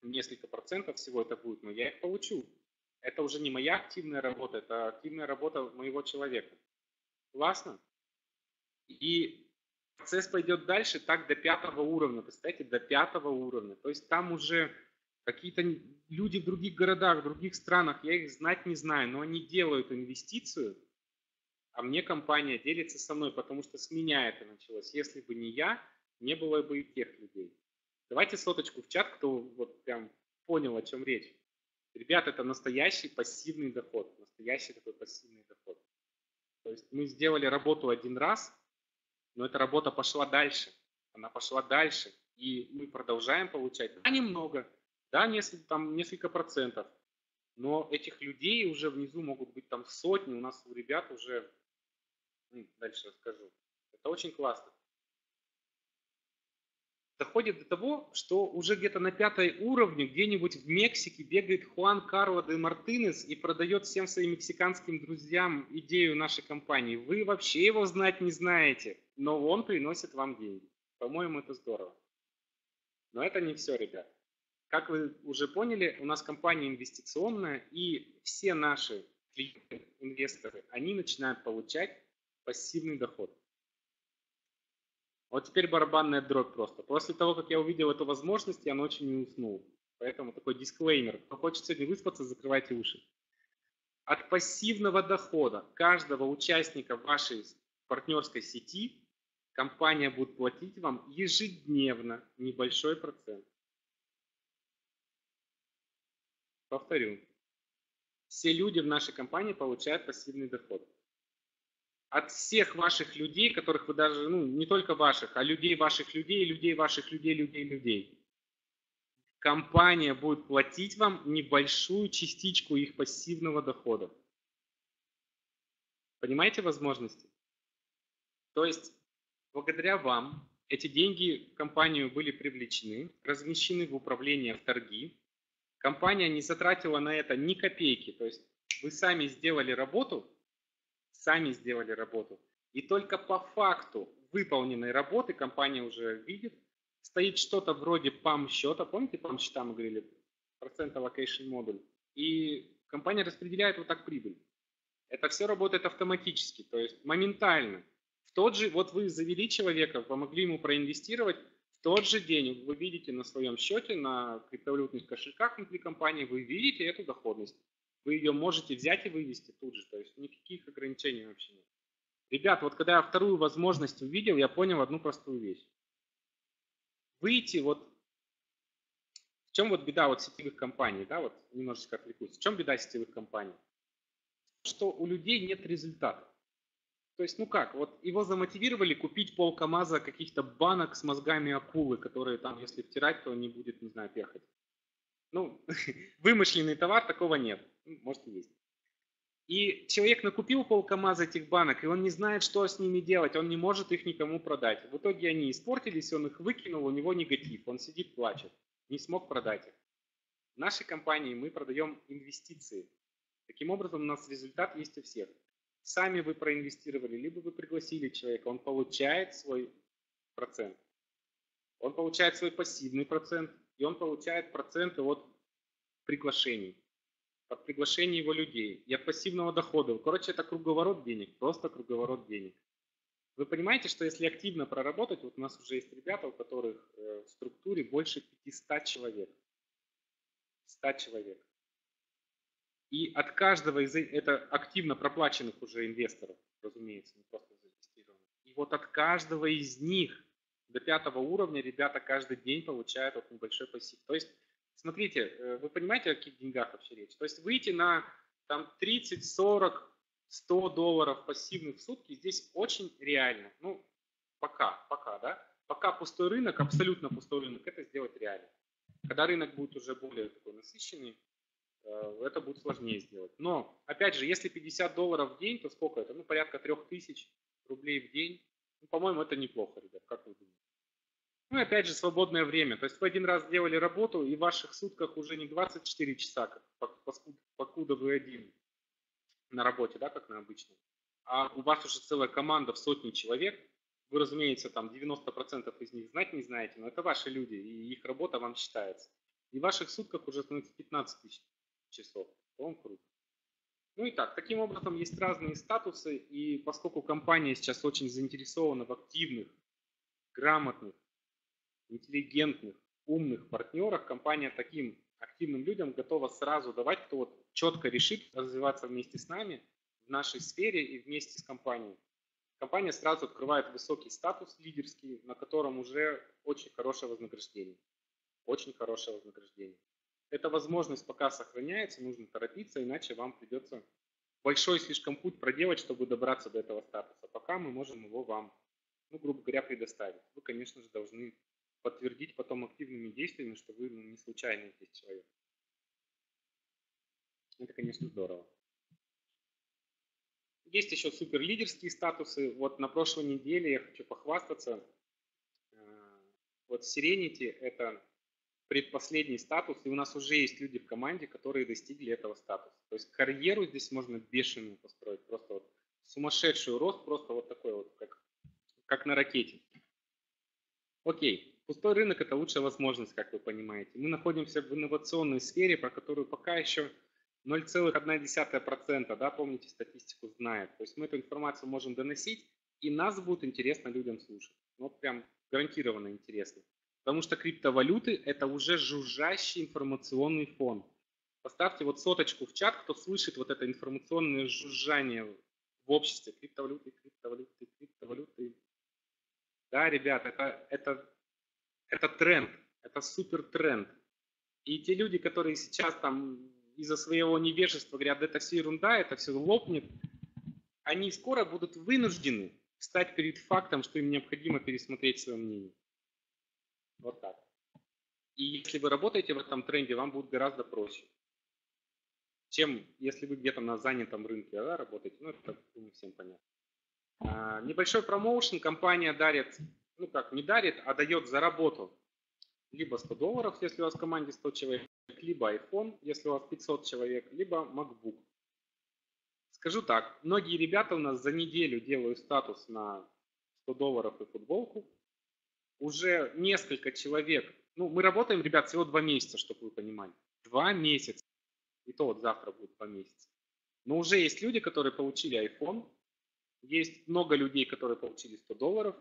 несколько процентов всего это будет, но я их получу. Это уже не моя активная работа, это активная работа моего человека. Классно? И процесс пойдет дальше так до пятого уровня. Представляете, до пятого уровня. То есть там уже какие-то люди в других городах, в других странах, я их знать не знаю, но они делают инвестицию, а мне компания делится со мной, потому что с меня это началось. Если бы не я, не было бы и тех людей. Давайте соточку в чат, кто вот прям понял, о чем речь. Ребята, это настоящий пассивный доход, настоящий такой пассивный доход. То есть мы сделали работу один раз, но эта работа пошла дальше. Она пошла дальше, и мы продолжаем получать, а немного, да, несколько, там, несколько процентов. Но этих людей уже внизу могут быть там сотни. У нас у ребят уже, дальше расскажу. Это очень классно. Доходит до того, что уже где-то на пятой уровне, где-нибудь в Мексике бегает Хуан Карло де Мартинес и продает всем своим мексиканским друзьям идею нашей компании. Вы вообще его знать не знаете, но он приносит вам деньги. По-моему, это здорово. Но это не все, ребят. Как вы уже поняли, у нас компания инвестиционная, и все наши клиенты, инвесторы, они начинают получать пассивный доход. Вот теперь барабанная дробь просто. После того, как я увидел эту возможность, я ночью не уснул. Поэтому такой дисклеймер. Кто хочет сегодня выспаться, закрывайте уши. От пассивного дохода каждого участника вашей партнерской сети компания будет платить вам ежедневно небольшой процент. Повторю. Все люди в нашей компании получают пассивный доход. От всех ваших людей, которых вы даже, ну, не только ваших, а людей ваших людей, людей ваших людей, людей, людей. Компания будет платить вам небольшую частичку их пассивного дохода. Понимаете возможности? То есть, благодаря вам эти деньги в компанию были привлечены, размещены в управление в торги, Компания не затратила на это ни копейки. То есть вы сами сделали работу, сами сделали работу. И только по факту выполненной работы компания уже видит, стоит что-то вроде PAM счета. Помните, PAM счета мы говорили? Процент allocation модуль. И компания распределяет вот так прибыль. Это все работает автоматически, то есть моментально. В тот же, вот вы завели человека, помогли ему проинвестировать, тот же день вы видите на своем счете, на криптовалютных кошельках внутри компании, вы видите эту доходность. Вы ее можете взять и вывести тут же, то есть никаких ограничений вообще нет. Ребят, вот когда я вторую возможность увидел, я понял одну простую вещь. Выйти вот... В чем вот беда вот сетевых компаний, да, вот немножечко отвлекусь. В чем беда сетевых компаний? Что у людей нет результата. То есть, ну как, вот его замотивировали купить пол КАМАЗа каких-то банок с мозгами акулы, которые там, если втирать, то не будет, не знаю, пехать. Ну, вымышленный товар, такого нет. Ну, может и есть. И человек накупил пол КАМАЗа этих банок, и он не знает, что с ними делать, он не может их никому продать. В итоге они испортились, он их выкинул, у него негатив, он сидит, плачет, не смог продать их. В нашей компании мы продаем инвестиции. Таким образом, у нас результат есть у всех сами вы проинвестировали, либо вы пригласили человека, он получает свой процент. Он получает свой пассивный процент, и он получает проценты от приглашений, под приглашение его людей и от пассивного дохода. Короче, это круговорот денег, просто круговорот денег. Вы понимаете, что если активно проработать, вот у нас уже есть ребята, у которых э, в структуре больше 500 человек. 100 человек. И от каждого из это активно проплаченных уже инвесторов, разумеется, не просто зарегистрированных. И вот от каждого из них до пятого уровня ребята каждый день получают вот небольшой пассив. То есть, смотрите, э, вы понимаете, о каких деньгах вообще речь? То есть выйти на там 30, 40, 100 долларов пассивных в сутки здесь очень реально. Ну, пока, пока, да? Пока пустой рынок, абсолютно пустой рынок, это сделать реально. Когда рынок будет уже более такой насыщенный, э, это будет сложнее сделать. Но, опять же, если 50 долларов в день, то сколько это? Ну, порядка 3000 рублей в день. Ну, по-моему, это неплохо, ребят, как вы думаете? Ну и опять же, свободное время. То есть вы один раз сделали работу, и в ваших сутках уже не 24 часа, как, покуда вы один на работе, да, как на обычном, а у вас уже целая команда в сотни человек, вы, разумеется, там 90% из них знать не знаете, но это ваши люди, и их работа вам считается. И в ваших сутках уже становится 15 тысяч часов. Он круто. Ну и так, таким образом есть разные статусы, и поскольку компания сейчас очень заинтересована в активных, грамотных, интеллигентных, умных партнерах, компания таким активным людям готова сразу давать, кто вот четко решит развиваться вместе с нами в нашей сфере и вместе с компанией. Компания сразу открывает высокий статус лидерский, на котором уже очень хорошее вознаграждение. Очень хорошее вознаграждение. Эта возможность пока сохраняется, нужно торопиться, иначе вам придется большой слишком путь проделать, чтобы добраться до этого статуса. Пока мы можем его вам, ну, грубо говоря, предоставить. Вы, конечно же, должны подтвердить потом активными действиями, что вы ну, не случайный здесь человек. Это, конечно, здорово. Есть еще супер лидерские статусы. Вот на прошлой неделе я хочу похвастаться. Э, вот Serenity – это предпоследний статус, и у нас уже есть люди в команде, которые достигли этого статуса. То есть карьеру здесь можно бешеную построить, просто вот сумасшедший рост, просто вот такой вот, как, как на ракете. Окей, пустой рынок – это лучшая возможность, как вы понимаете. Мы находимся в инновационной сфере, про которую пока еще 0,1%, да, помните, статистику знает. То есть мы эту информацию можем доносить, и нас будет интересно людям слушать. Вот прям гарантированно интересно. Потому что криптовалюты – это уже жужжащий информационный фон. Поставьте вот соточку в чат, кто слышит вот это информационное жужжание в обществе. Криптовалюты, криптовалюты, криптовалюты. Да, ребят, это, это, это тренд, это супер тренд. И те люди, которые сейчас там из-за своего невежества говорят, это все ерунда, это все лопнет, они скоро будут вынуждены встать перед фактом, что им необходимо пересмотреть свое мнение. Вот так. И если вы работаете в этом тренде, вам будет гораздо проще, чем если вы где-то на занятом рынке да, работаете. Ну, это думаю, всем понятно. А, небольшой промоушен компания дарит, ну как, не дарит, а дает за работу либо 100 долларов, если у вас в команде 100 человек, либо iPhone, если у вас 500 человек, либо MacBook. Скажу так, многие ребята у нас за неделю делают статус на 100 долларов и футболку. Уже несколько человек, ну мы работаем, ребят, всего два месяца, чтобы вы понимали. Два месяца. И то вот завтра будет два месяца. Но уже есть люди, которые получили iPhone, есть много людей, которые получили 100 долларов,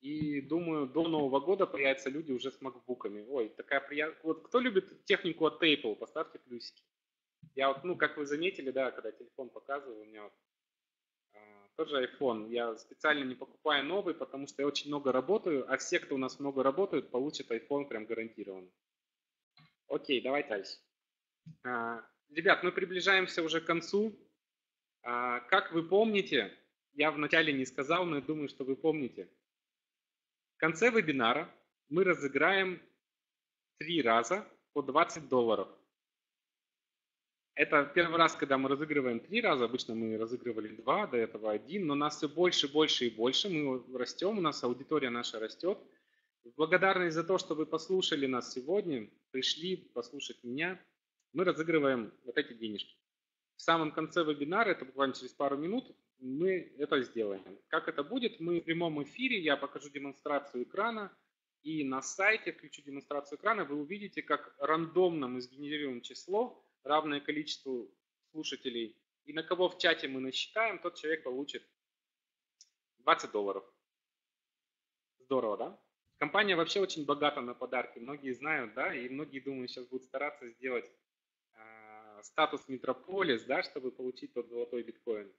и думаю, до Нового года появятся люди уже с макбуками. Ой, такая приятная. Вот кто любит технику от Apple, поставьте плюсики. Я вот, ну, как вы заметили, да, когда телефон показываю, у меня вот, тоже iPhone. Я специально не покупаю новый, потому что я очень много работаю, а все, кто у нас много работают, получат iPhone прям гарантированно. Окей, давай дальше. А, ребят, мы приближаемся уже к концу. А, как вы помните, я вначале не сказал, но я думаю, что вы помните – в конце вебинара мы разыграем три раза по 20 долларов. Это первый раз, когда мы разыгрываем три раза. Обычно мы разыгрывали два, до этого один. Но нас все больше, больше и больше. Мы растем, у нас аудитория наша растет. В благодарность за то, что вы послушали нас сегодня, пришли послушать меня, мы разыгрываем вот эти денежки. В самом конце вебинара, это буквально через пару минут, мы это сделаем. Как это будет? Мы в прямом эфире, я покажу демонстрацию экрана, И на сайте, включу демонстрацию экрана, вы увидите, как рандомно мы сгенерируем число, равное количеству слушателей. И на кого в чате мы насчитаем, тот человек получит 20 долларов. Здорово, да? Компания вообще очень богата на подарки. Многие знают, да, и многие, думаю, сейчас будут стараться сделать э, статус метрополис, да, чтобы получить тот золотой биткоин.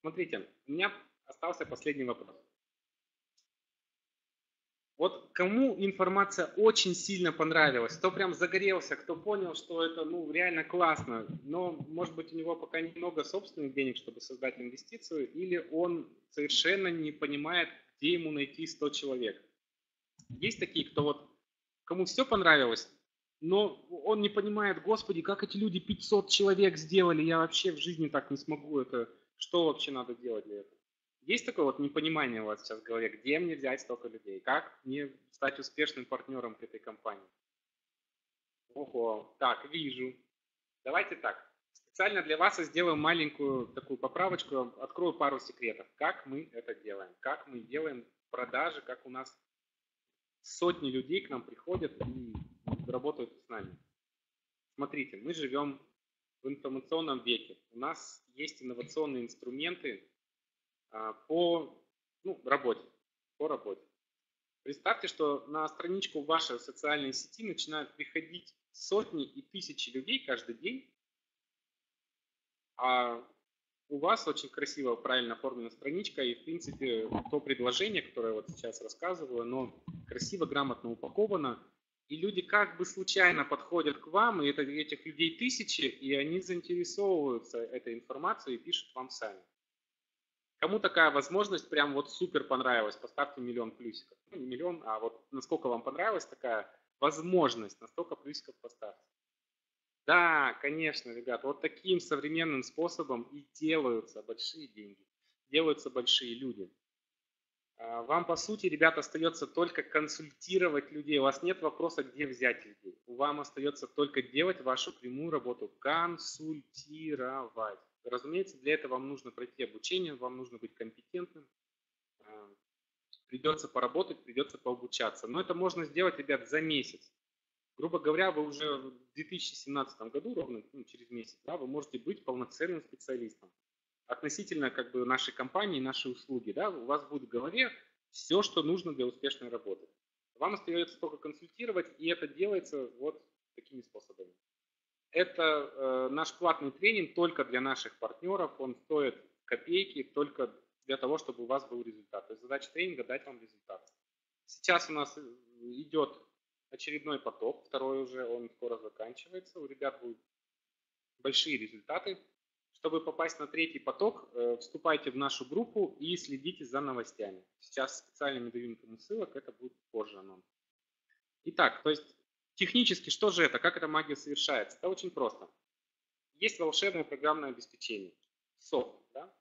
Смотрите, у меня остался последний вопрос. Вот кому информация очень сильно понравилась, кто прям загорелся, кто понял, что это ну, реально классно, но может быть у него пока немного собственных денег, чтобы создать инвестицию, или он совершенно не понимает, где ему найти 100 человек. Есть такие, кто вот, кому все понравилось, но он не понимает, господи, как эти люди 500 человек сделали, я вообще в жизни так не смогу это что вообще надо делать для этого? Есть такое вот непонимание у вас сейчас в голове, где мне взять столько людей? Как мне стать успешным партнером к этой компании? Ого, так, вижу. Давайте так. Специально для вас я сделаю маленькую такую поправочку, открою пару секретов. Как мы это делаем? Как мы делаем продажи, как у нас сотни людей к нам приходят и работают с нами. Смотрите, мы живем в информационном веке. У нас есть инновационные инструменты по ну, работе. По работе. Представьте, что на страничку вашей социальной сети начинают приходить сотни и тысячи людей каждый день, а у вас очень красиво, правильно оформлена страничка, и, в принципе, то предложение, которое я вот сейчас рассказываю, оно красиво, грамотно упаковано, и люди как бы случайно подходят к вам, и это, этих людей тысячи, и они заинтересовываются этой информацией и пишут вам сами. Кому такая возможность прям вот супер понравилась, поставьте миллион плюсиков. Ну, не миллион, а вот насколько вам понравилась такая возможность, настолько плюсиков поставьте. Да, конечно, ребят, вот таким современным способом и делаются большие деньги, делаются большие люди. А, вам, по сути, ребят, остается только консультировать людей. У вас нет вопроса, где взять людей. Вам остается только делать вашу прямую работу. Консультировать. Разумеется, для этого вам нужно пройти обучение, вам нужно быть компетентным. А, придется поработать, придется пообучаться. Но это можно сделать, ребят, за месяц. Грубо говоря, вы уже в 2017 году, ровно ну, через месяц, да, вы можете быть полноценным специалистом относительно как бы нашей компании, нашей услуги, да, у вас будет в голове все, что нужно для успешной работы. Вам остается только консультировать, и это делается вот такими способами. Это э, наш платный тренинг только для наших партнеров, он стоит копейки только для того, чтобы у вас был результат. То есть задача тренинга дать вам результат. Сейчас у нас идет очередной поток, второй уже, он скоро заканчивается. У ребят будут большие результаты. Чтобы попасть на третий поток, э, вступайте в нашу группу и следите за новостями. Сейчас специально не даю ссылок, это будет позже анонс. Итак, то есть технически что же это, как эта магия совершается? Это очень просто. Есть волшебное программное обеспечение, софт. Да?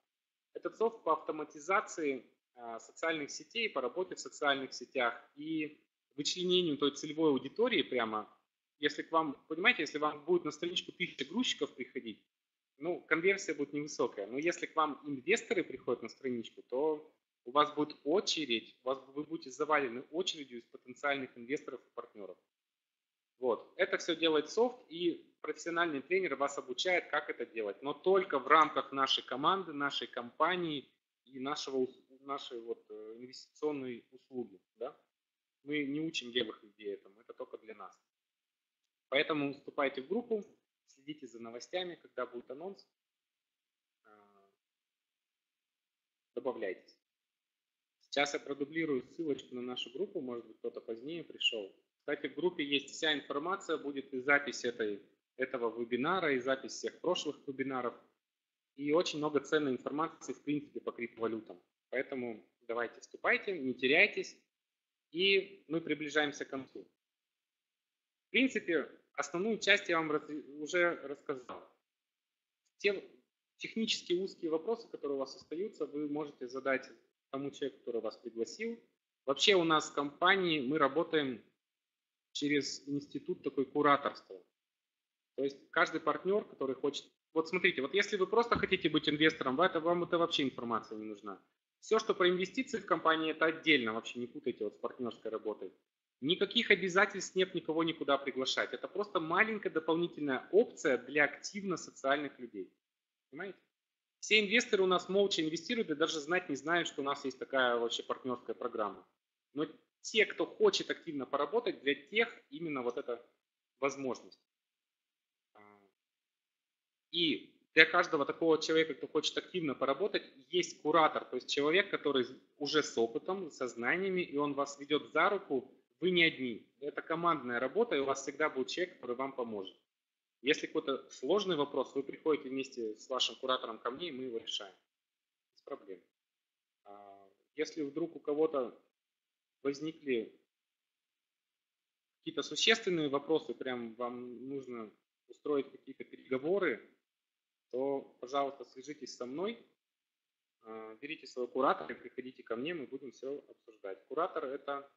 Этот софт по автоматизации а, социальных сетей, по работе в социальных сетях и вычленению той целевой аудитории прямо, если к вам, понимаете, если вам будет на страничку тысяча грузчиков приходить, ну, конверсия будет невысокая. Но если к вам инвесторы приходят на страничку, то у вас будет очередь, у вас, вы будете завалены очередью из потенциальных инвесторов и партнеров. Вот. Это все делает софт, и профессиональный тренер вас обучает, как это делать. Но только в рамках нашей команды, нашей компании и нашего, нашей вот э, инвестиционной услуги. Да? Мы не учим левых людей этому, это только для нас. Поэтому вступайте в группу, следите за новостями, когда будет анонс, а, добавляйтесь. Сейчас я продублирую ссылочку на нашу группу, может быть кто-то позднее пришел. Кстати, в группе есть вся информация, будет и запись этой, этого вебинара, и запись всех прошлых вебинаров, и очень много ценной информации, в принципе, по криптовалютам. Поэтому давайте вступайте, не теряйтесь, и мы приближаемся к концу. В принципе, Основную часть я вам уже рассказал. Те технические узкие вопросы, которые у вас остаются, вы можете задать тому человеку, который вас пригласил. Вообще у нас в компании мы работаем через институт такой кураторства. То есть каждый партнер, который хочет... Вот смотрите, вот если вы просто хотите быть инвестором, вам это вообще информация не нужна. Все, что про инвестиции в компании, это отдельно, вообще не путайте вот с партнерской работой. Никаких обязательств нет никого никуда приглашать. Это просто маленькая дополнительная опция для активно социальных людей. Понимаете? Все инвесторы у нас молча инвестируют и даже знать не знают, что у нас есть такая вообще партнерская программа. Но те, кто хочет активно поработать, для тех именно вот эта возможность. А, и для каждого такого человека, кто хочет активно поработать, есть куратор, то есть человек, который уже с опытом, со знаниями, и он вас ведет за руку вы не одни. Это командная работа, и у вас всегда будет человек, который вам поможет. Если какой-то сложный вопрос, вы приходите вместе с вашим куратором ко мне, и мы его решаем. Без проблем. А, если вдруг у кого-то возникли какие-то существенные вопросы, прям вам нужно устроить какие-то переговоры, то, пожалуйста, свяжитесь со мной, а, берите своего куратора, приходите ко мне, мы будем все обсуждать. Куратор – это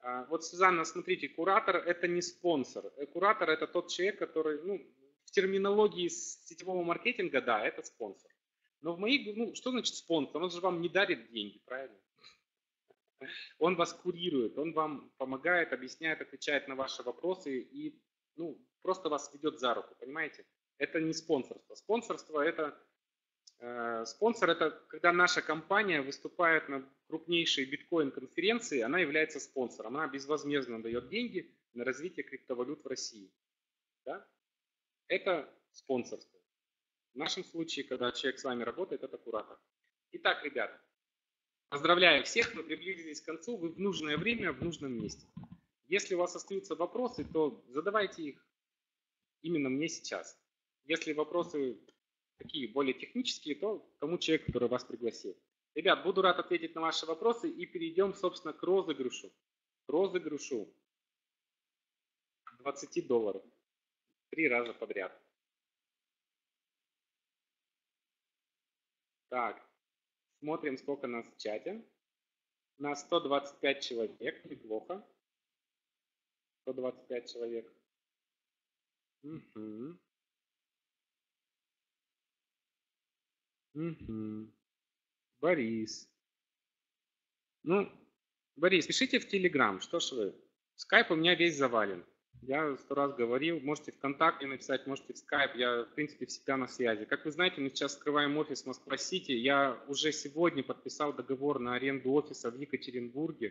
а, вот, Сюзанна, смотрите, куратор – это не спонсор. Э, куратор – это тот человек, который, ну, в терминологии сетевого маркетинга, да, это спонсор. Но в моих, ну, что значит спонсор? Он же вам не дарит деньги, правильно? Он вас курирует, он вам помогает, объясняет, отвечает на ваши вопросы и, ну, просто вас ведет за руку, понимаете? Это не спонсорство. Спонсорство – это Э, спонсор – это когда наша компания выступает на крупнейшей биткоин-конференции, она является спонсором. Она безвозмездно дает деньги на развитие криптовалют в России. Да? Это спонсорство. В нашем случае, когда человек с вами работает, это куратор. Итак, ребята, поздравляю всех, мы приблизились к концу, вы в нужное время, в нужном месте. Если у вас остаются вопросы, то задавайте их именно мне сейчас. Если вопросы такие более технические, то тому человеку, который вас пригласил. Ребят, буду рад ответить на ваши вопросы и перейдем, собственно, к розыгрышу. Розыгрышу 20 долларов. Три раза подряд. Так, смотрим, сколько нас в чате. У нас 125 человек, неплохо. 125 человек. Угу. Угу. Борис. Ну, Борис, пишите в Телеграм, что ж вы. Скайп у меня весь завален. Я сто раз говорил, можете ВКонтакте написать, можете в Скайп, я, в принципе, всегда на связи. Как вы знаете, мы сейчас скрываем офис Москва-Сити. Я уже сегодня подписал договор на аренду офиса в Екатеринбурге.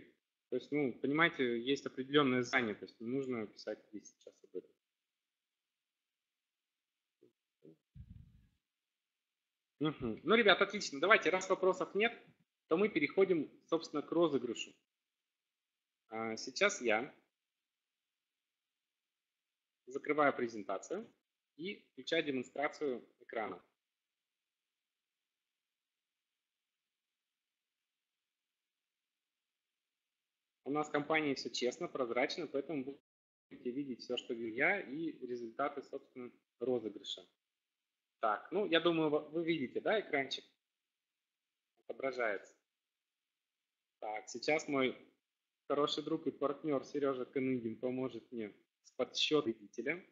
То есть, ну, понимаете, есть определенная занятость, не нужно писать здесь сейчас об этом. Угу. Ну, ребят, отлично. Давайте, раз вопросов нет, то мы переходим, собственно, к розыгрышу. А, сейчас я закрываю презентацию и включаю демонстрацию экрана. У нас в компании все честно, прозрачно, поэтому будете видеть все, что вижу я, и результаты, собственно, розыгрыша. Так, ну, я думаю, вы видите, да, экранчик? Отображается. Так, сейчас мой хороший друг и партнер Сережа Каныгин поможет мне с подсчетом победителя.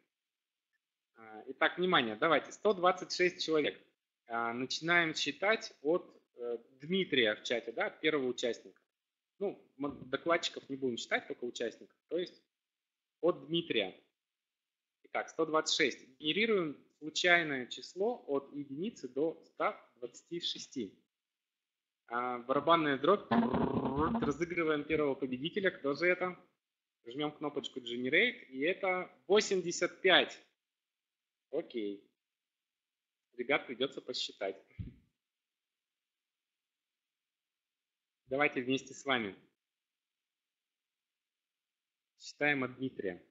А, итак, внимание, давайте, 126 человек. А, начинаем считать от э, Дмитрия в чате, да, первого участника. Ну, докладчиков не будем считать, только участников. То есть от Дмитрия. Итак, 126. Генерируем случайное число от единицы до 126. А барабанная дробь. Разыгрываем первого победителя. Кто же это? Жмем кнопочку Generate. И это 85. Окей. Ребят, придется посчитать. Давайте вместе с вами. Считаем от Дмитрия.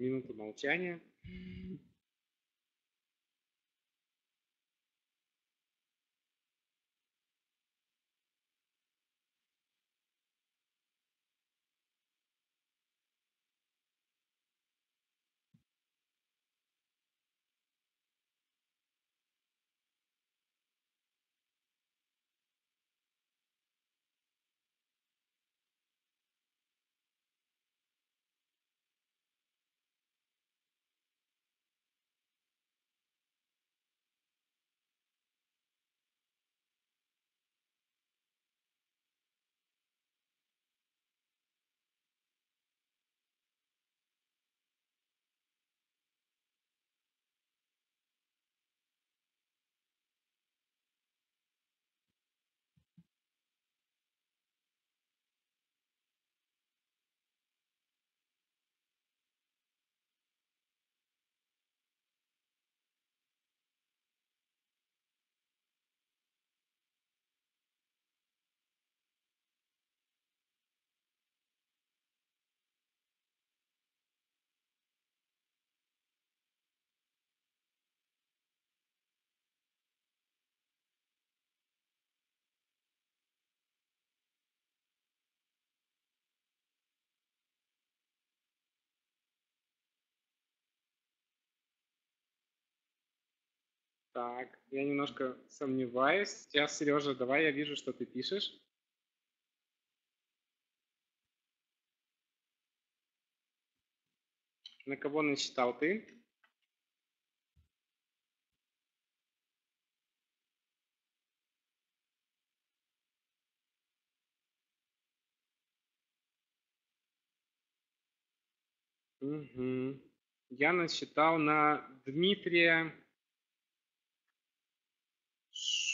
Минуту молчания. Так, я немножко сомневаюсь. Сейчас, Сережа, давай, я вижу, что ты пишешь. На кого насчитал ты? Угу. Я насчитал на Дмитрия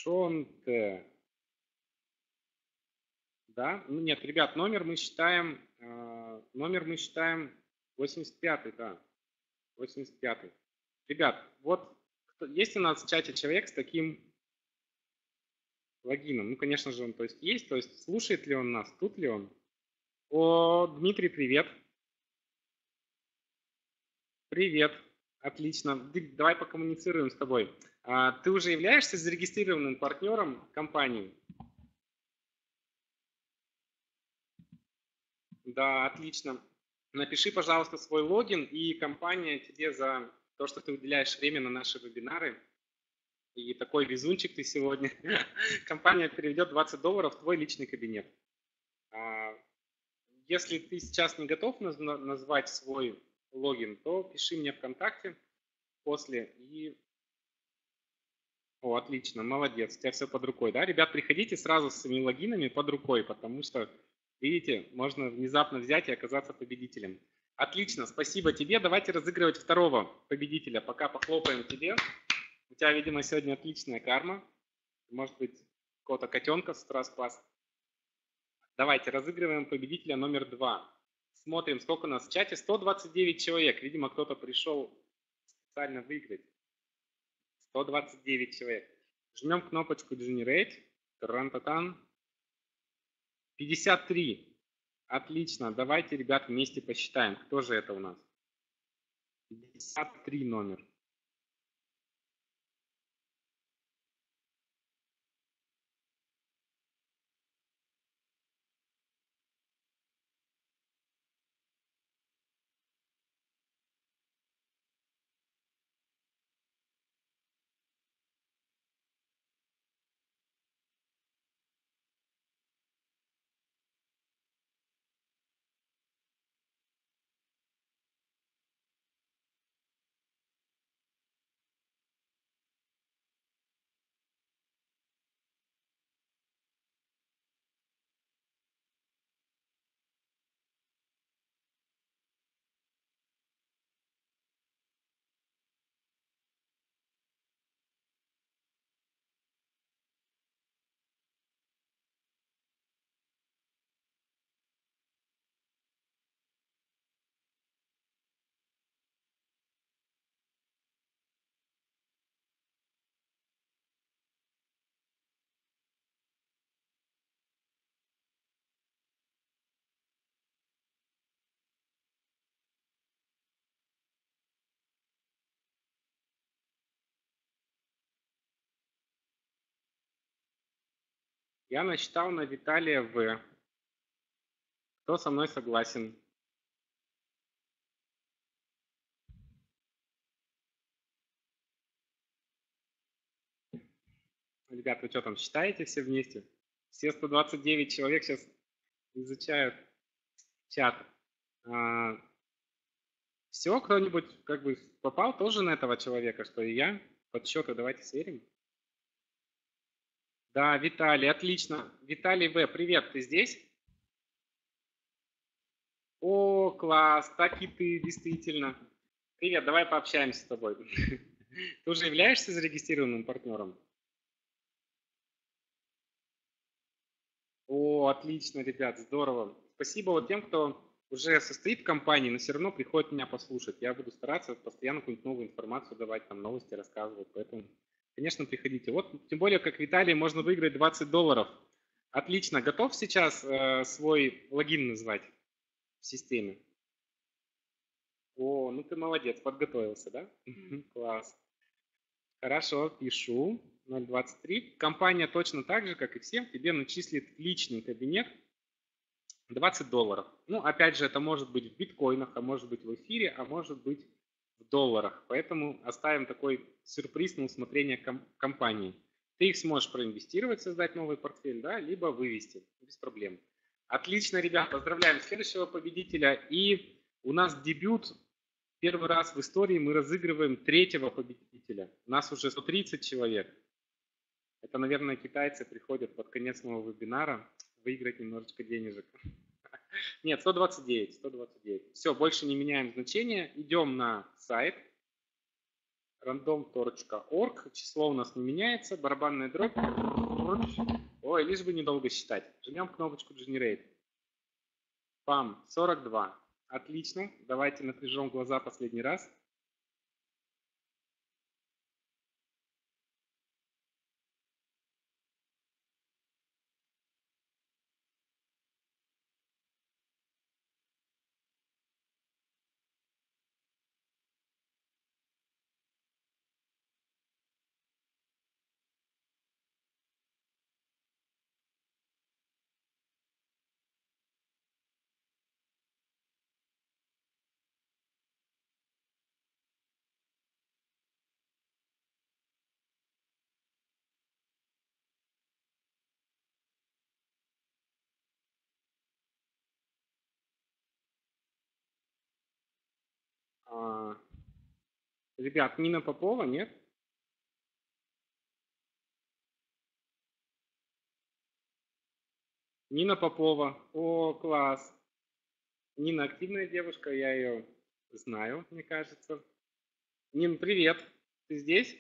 Шонте. Да? Ну, нет, ребят, номер мы считаем, э, номер мы считаем 85, да. 85. Ребят, вот есть у нас в чате человек с таким логином. Ну, конечно же, он то есть есть, то есть слушает ли он нас, тут ли он. О, Дмитрий, привет. Привет. Отлично. Давай покоммуницируем с тобой. А, ты уже являешься зарегистрированным партнером компании? Да, отлично. Напиши, пожалуйста, свой логин, и компания тебе за то, что ты уделяешь время на наши вебинары, и такой везунчик ты сегодня, компания переведет 20 долларов в твой личный кабинет. А, если ты сейчас не готов назвать свой логин, то пиши мне ВКонтакте после и о, отлично, молодец, у тебя все под рукой, да? Ребят, приходите сразу с своими логинами под рукой, потому что, видите, можно внезапно взять и оказаться победителем. Отлично, спасибо тебе. Давайте разыгрывать второго победителя. Пока похлопаем тебе. У тебя, видимо, сегодня отличная карма. Может быть, какого-то котенка с утра спас. Давайте разыгрываем победителя номер два. Смотрим, сколько у нас в чате. 129 человек. Видимо, кто-то пришел специально выиграть. 129 человек. Жмем кнопочку Generate. Тарантатан. 53. Отлично. Давайте, ребят, вместе посчитаем. Кто же это у нас? 53 номер. Я насчитал на Виталия В. Кто со мной согласен? Ребята, вы что там, считаете все вместе? Все 129 человек сейчас изучают чат. А, все, кто-нибудь как бы попал тоже на этого человека, что и я? Подсчеты давайте сверим. Да, Виталий, отлично. Виталий В, привет, ты здесь? О, класс, так и ты, действительно. Привет, давай пообщаемся с тобой. Ты уже являешься зарегистрированным партнером? О, отлично, ребят, здорово. Спасибо вот тем, кто уже состоит в компании, но все равно приходит меня послушать. Я буду стараться постоянно какую-нибудь новую информацию давать, там новости рассказывать, поэтому конечно, приходите. Вот, тем более, как Виталий, можно выиграть 20 долларов. Отлично. Готов сейчас э, свой логин назвать в системе? О, ну ты молодец, подготовился, да? Класс. Хорошо, пишу. 023. Компания точно так же, как и всем, тебе начислит личный кабинет 20 долларов. Ну, опять же, это может быть в биткоинах, а может быть в эфире, а может быть в долларах. Поэтому оставим такой сюрприз на усмотрение компании. Ты их сможешь проинвестировать, создать новый портфель, да, либо вывести без проблем. Отлично, ребят, поздравляем следующего победителя. И у нас дебют. Первый раз в истории мы разыгрываем третьего победителя. У нас уже 130 человек. Это, наверное, китайцы приходят под конец моего вебинара выиграть немножечко денежек. Нет, 129, 129. Все, больше не меняем значение. Идем на сайт random.org. Число у нас не меняется. Барабанная дробь. Ой, лишь бы недолго считать. Жмем кнопочку Generate. Пам, 42. Отлично. Давайте напряжем глаза последний раз. А, ребят, Нина Попова, нет? Нина Попова. О, класс. Нина активная девушка, я ее знаю, мне кажется. Нин, привет. Ты здесь?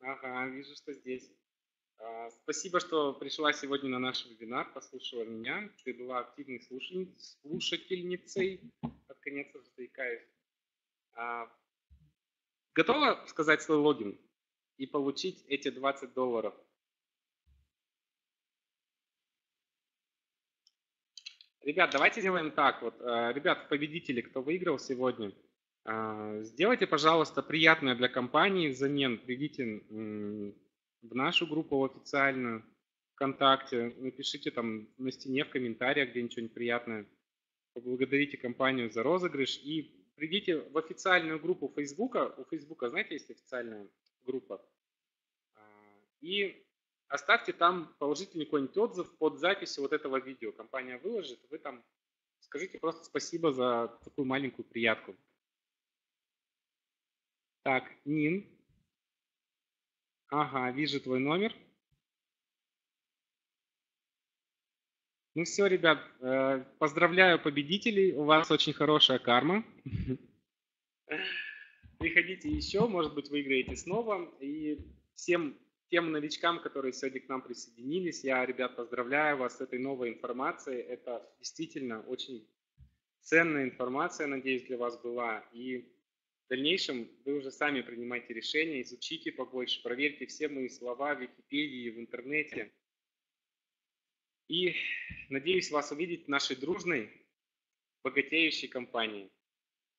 Ага, вижу, что здесь. А, спасибо, что пришла сегодня на наш вебинар, послушала меня. Ты была активной слушательницей конец уже заикаюсь. А, готова сказать свой логин и получить эти 20 долларов? Ребят, давайте сделаем так. Вот, э, ребят, победители, кто выиграл сегодня, э, сделайте, пожалуйста, приятное для компании взамен. Придите в нашу группу официальную ВКонтакте, напишите там на стене в комментариях где-нибудь приятное поблагодарите компанию за розыгрыш и придите в официальную группу Фейсбука. У Фейсбука, знаете, есть официальная группа. А, и оставьте там положительный какой-нибудь отзыв под записью вот этого видео. Компания выложит, вы там скажите просто спасибо за такую маленькую приятку. Так, Нин. Ага, вижу твой номер. Ну все, ребят, э, поздравляю победителей. У вас очень хорошая карма. Приходите еще, может быть, выиграете снова. И всем тем новичкам, которые сегодня к нам присоединились, я, ребят, поздравляю вас с этой новой информацией. Это действительно очень ценная информация, надеюсь, для вас была. И в дальнейшем вы уже сами принимайте решения, изучите побольше, проверьте все мои слова в Википедии, в интернете. И надеюсь вас увидеть в нашей дружной, богатеющей компании.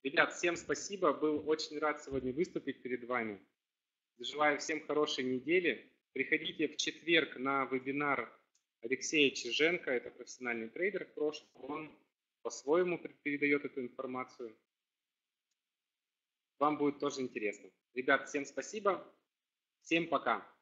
Ребят, всем спасибо. Был очень рад сегодня выступить перед вами. Желаю всем хорошей недели. Приходите в четверг на вебинар Алексея Чиженко. Это профессиональный трейдер в прошлом. Он по-своему передает эту информацию. Вам будет тоже интересно. Ребят, всем спасибо. Всем пока.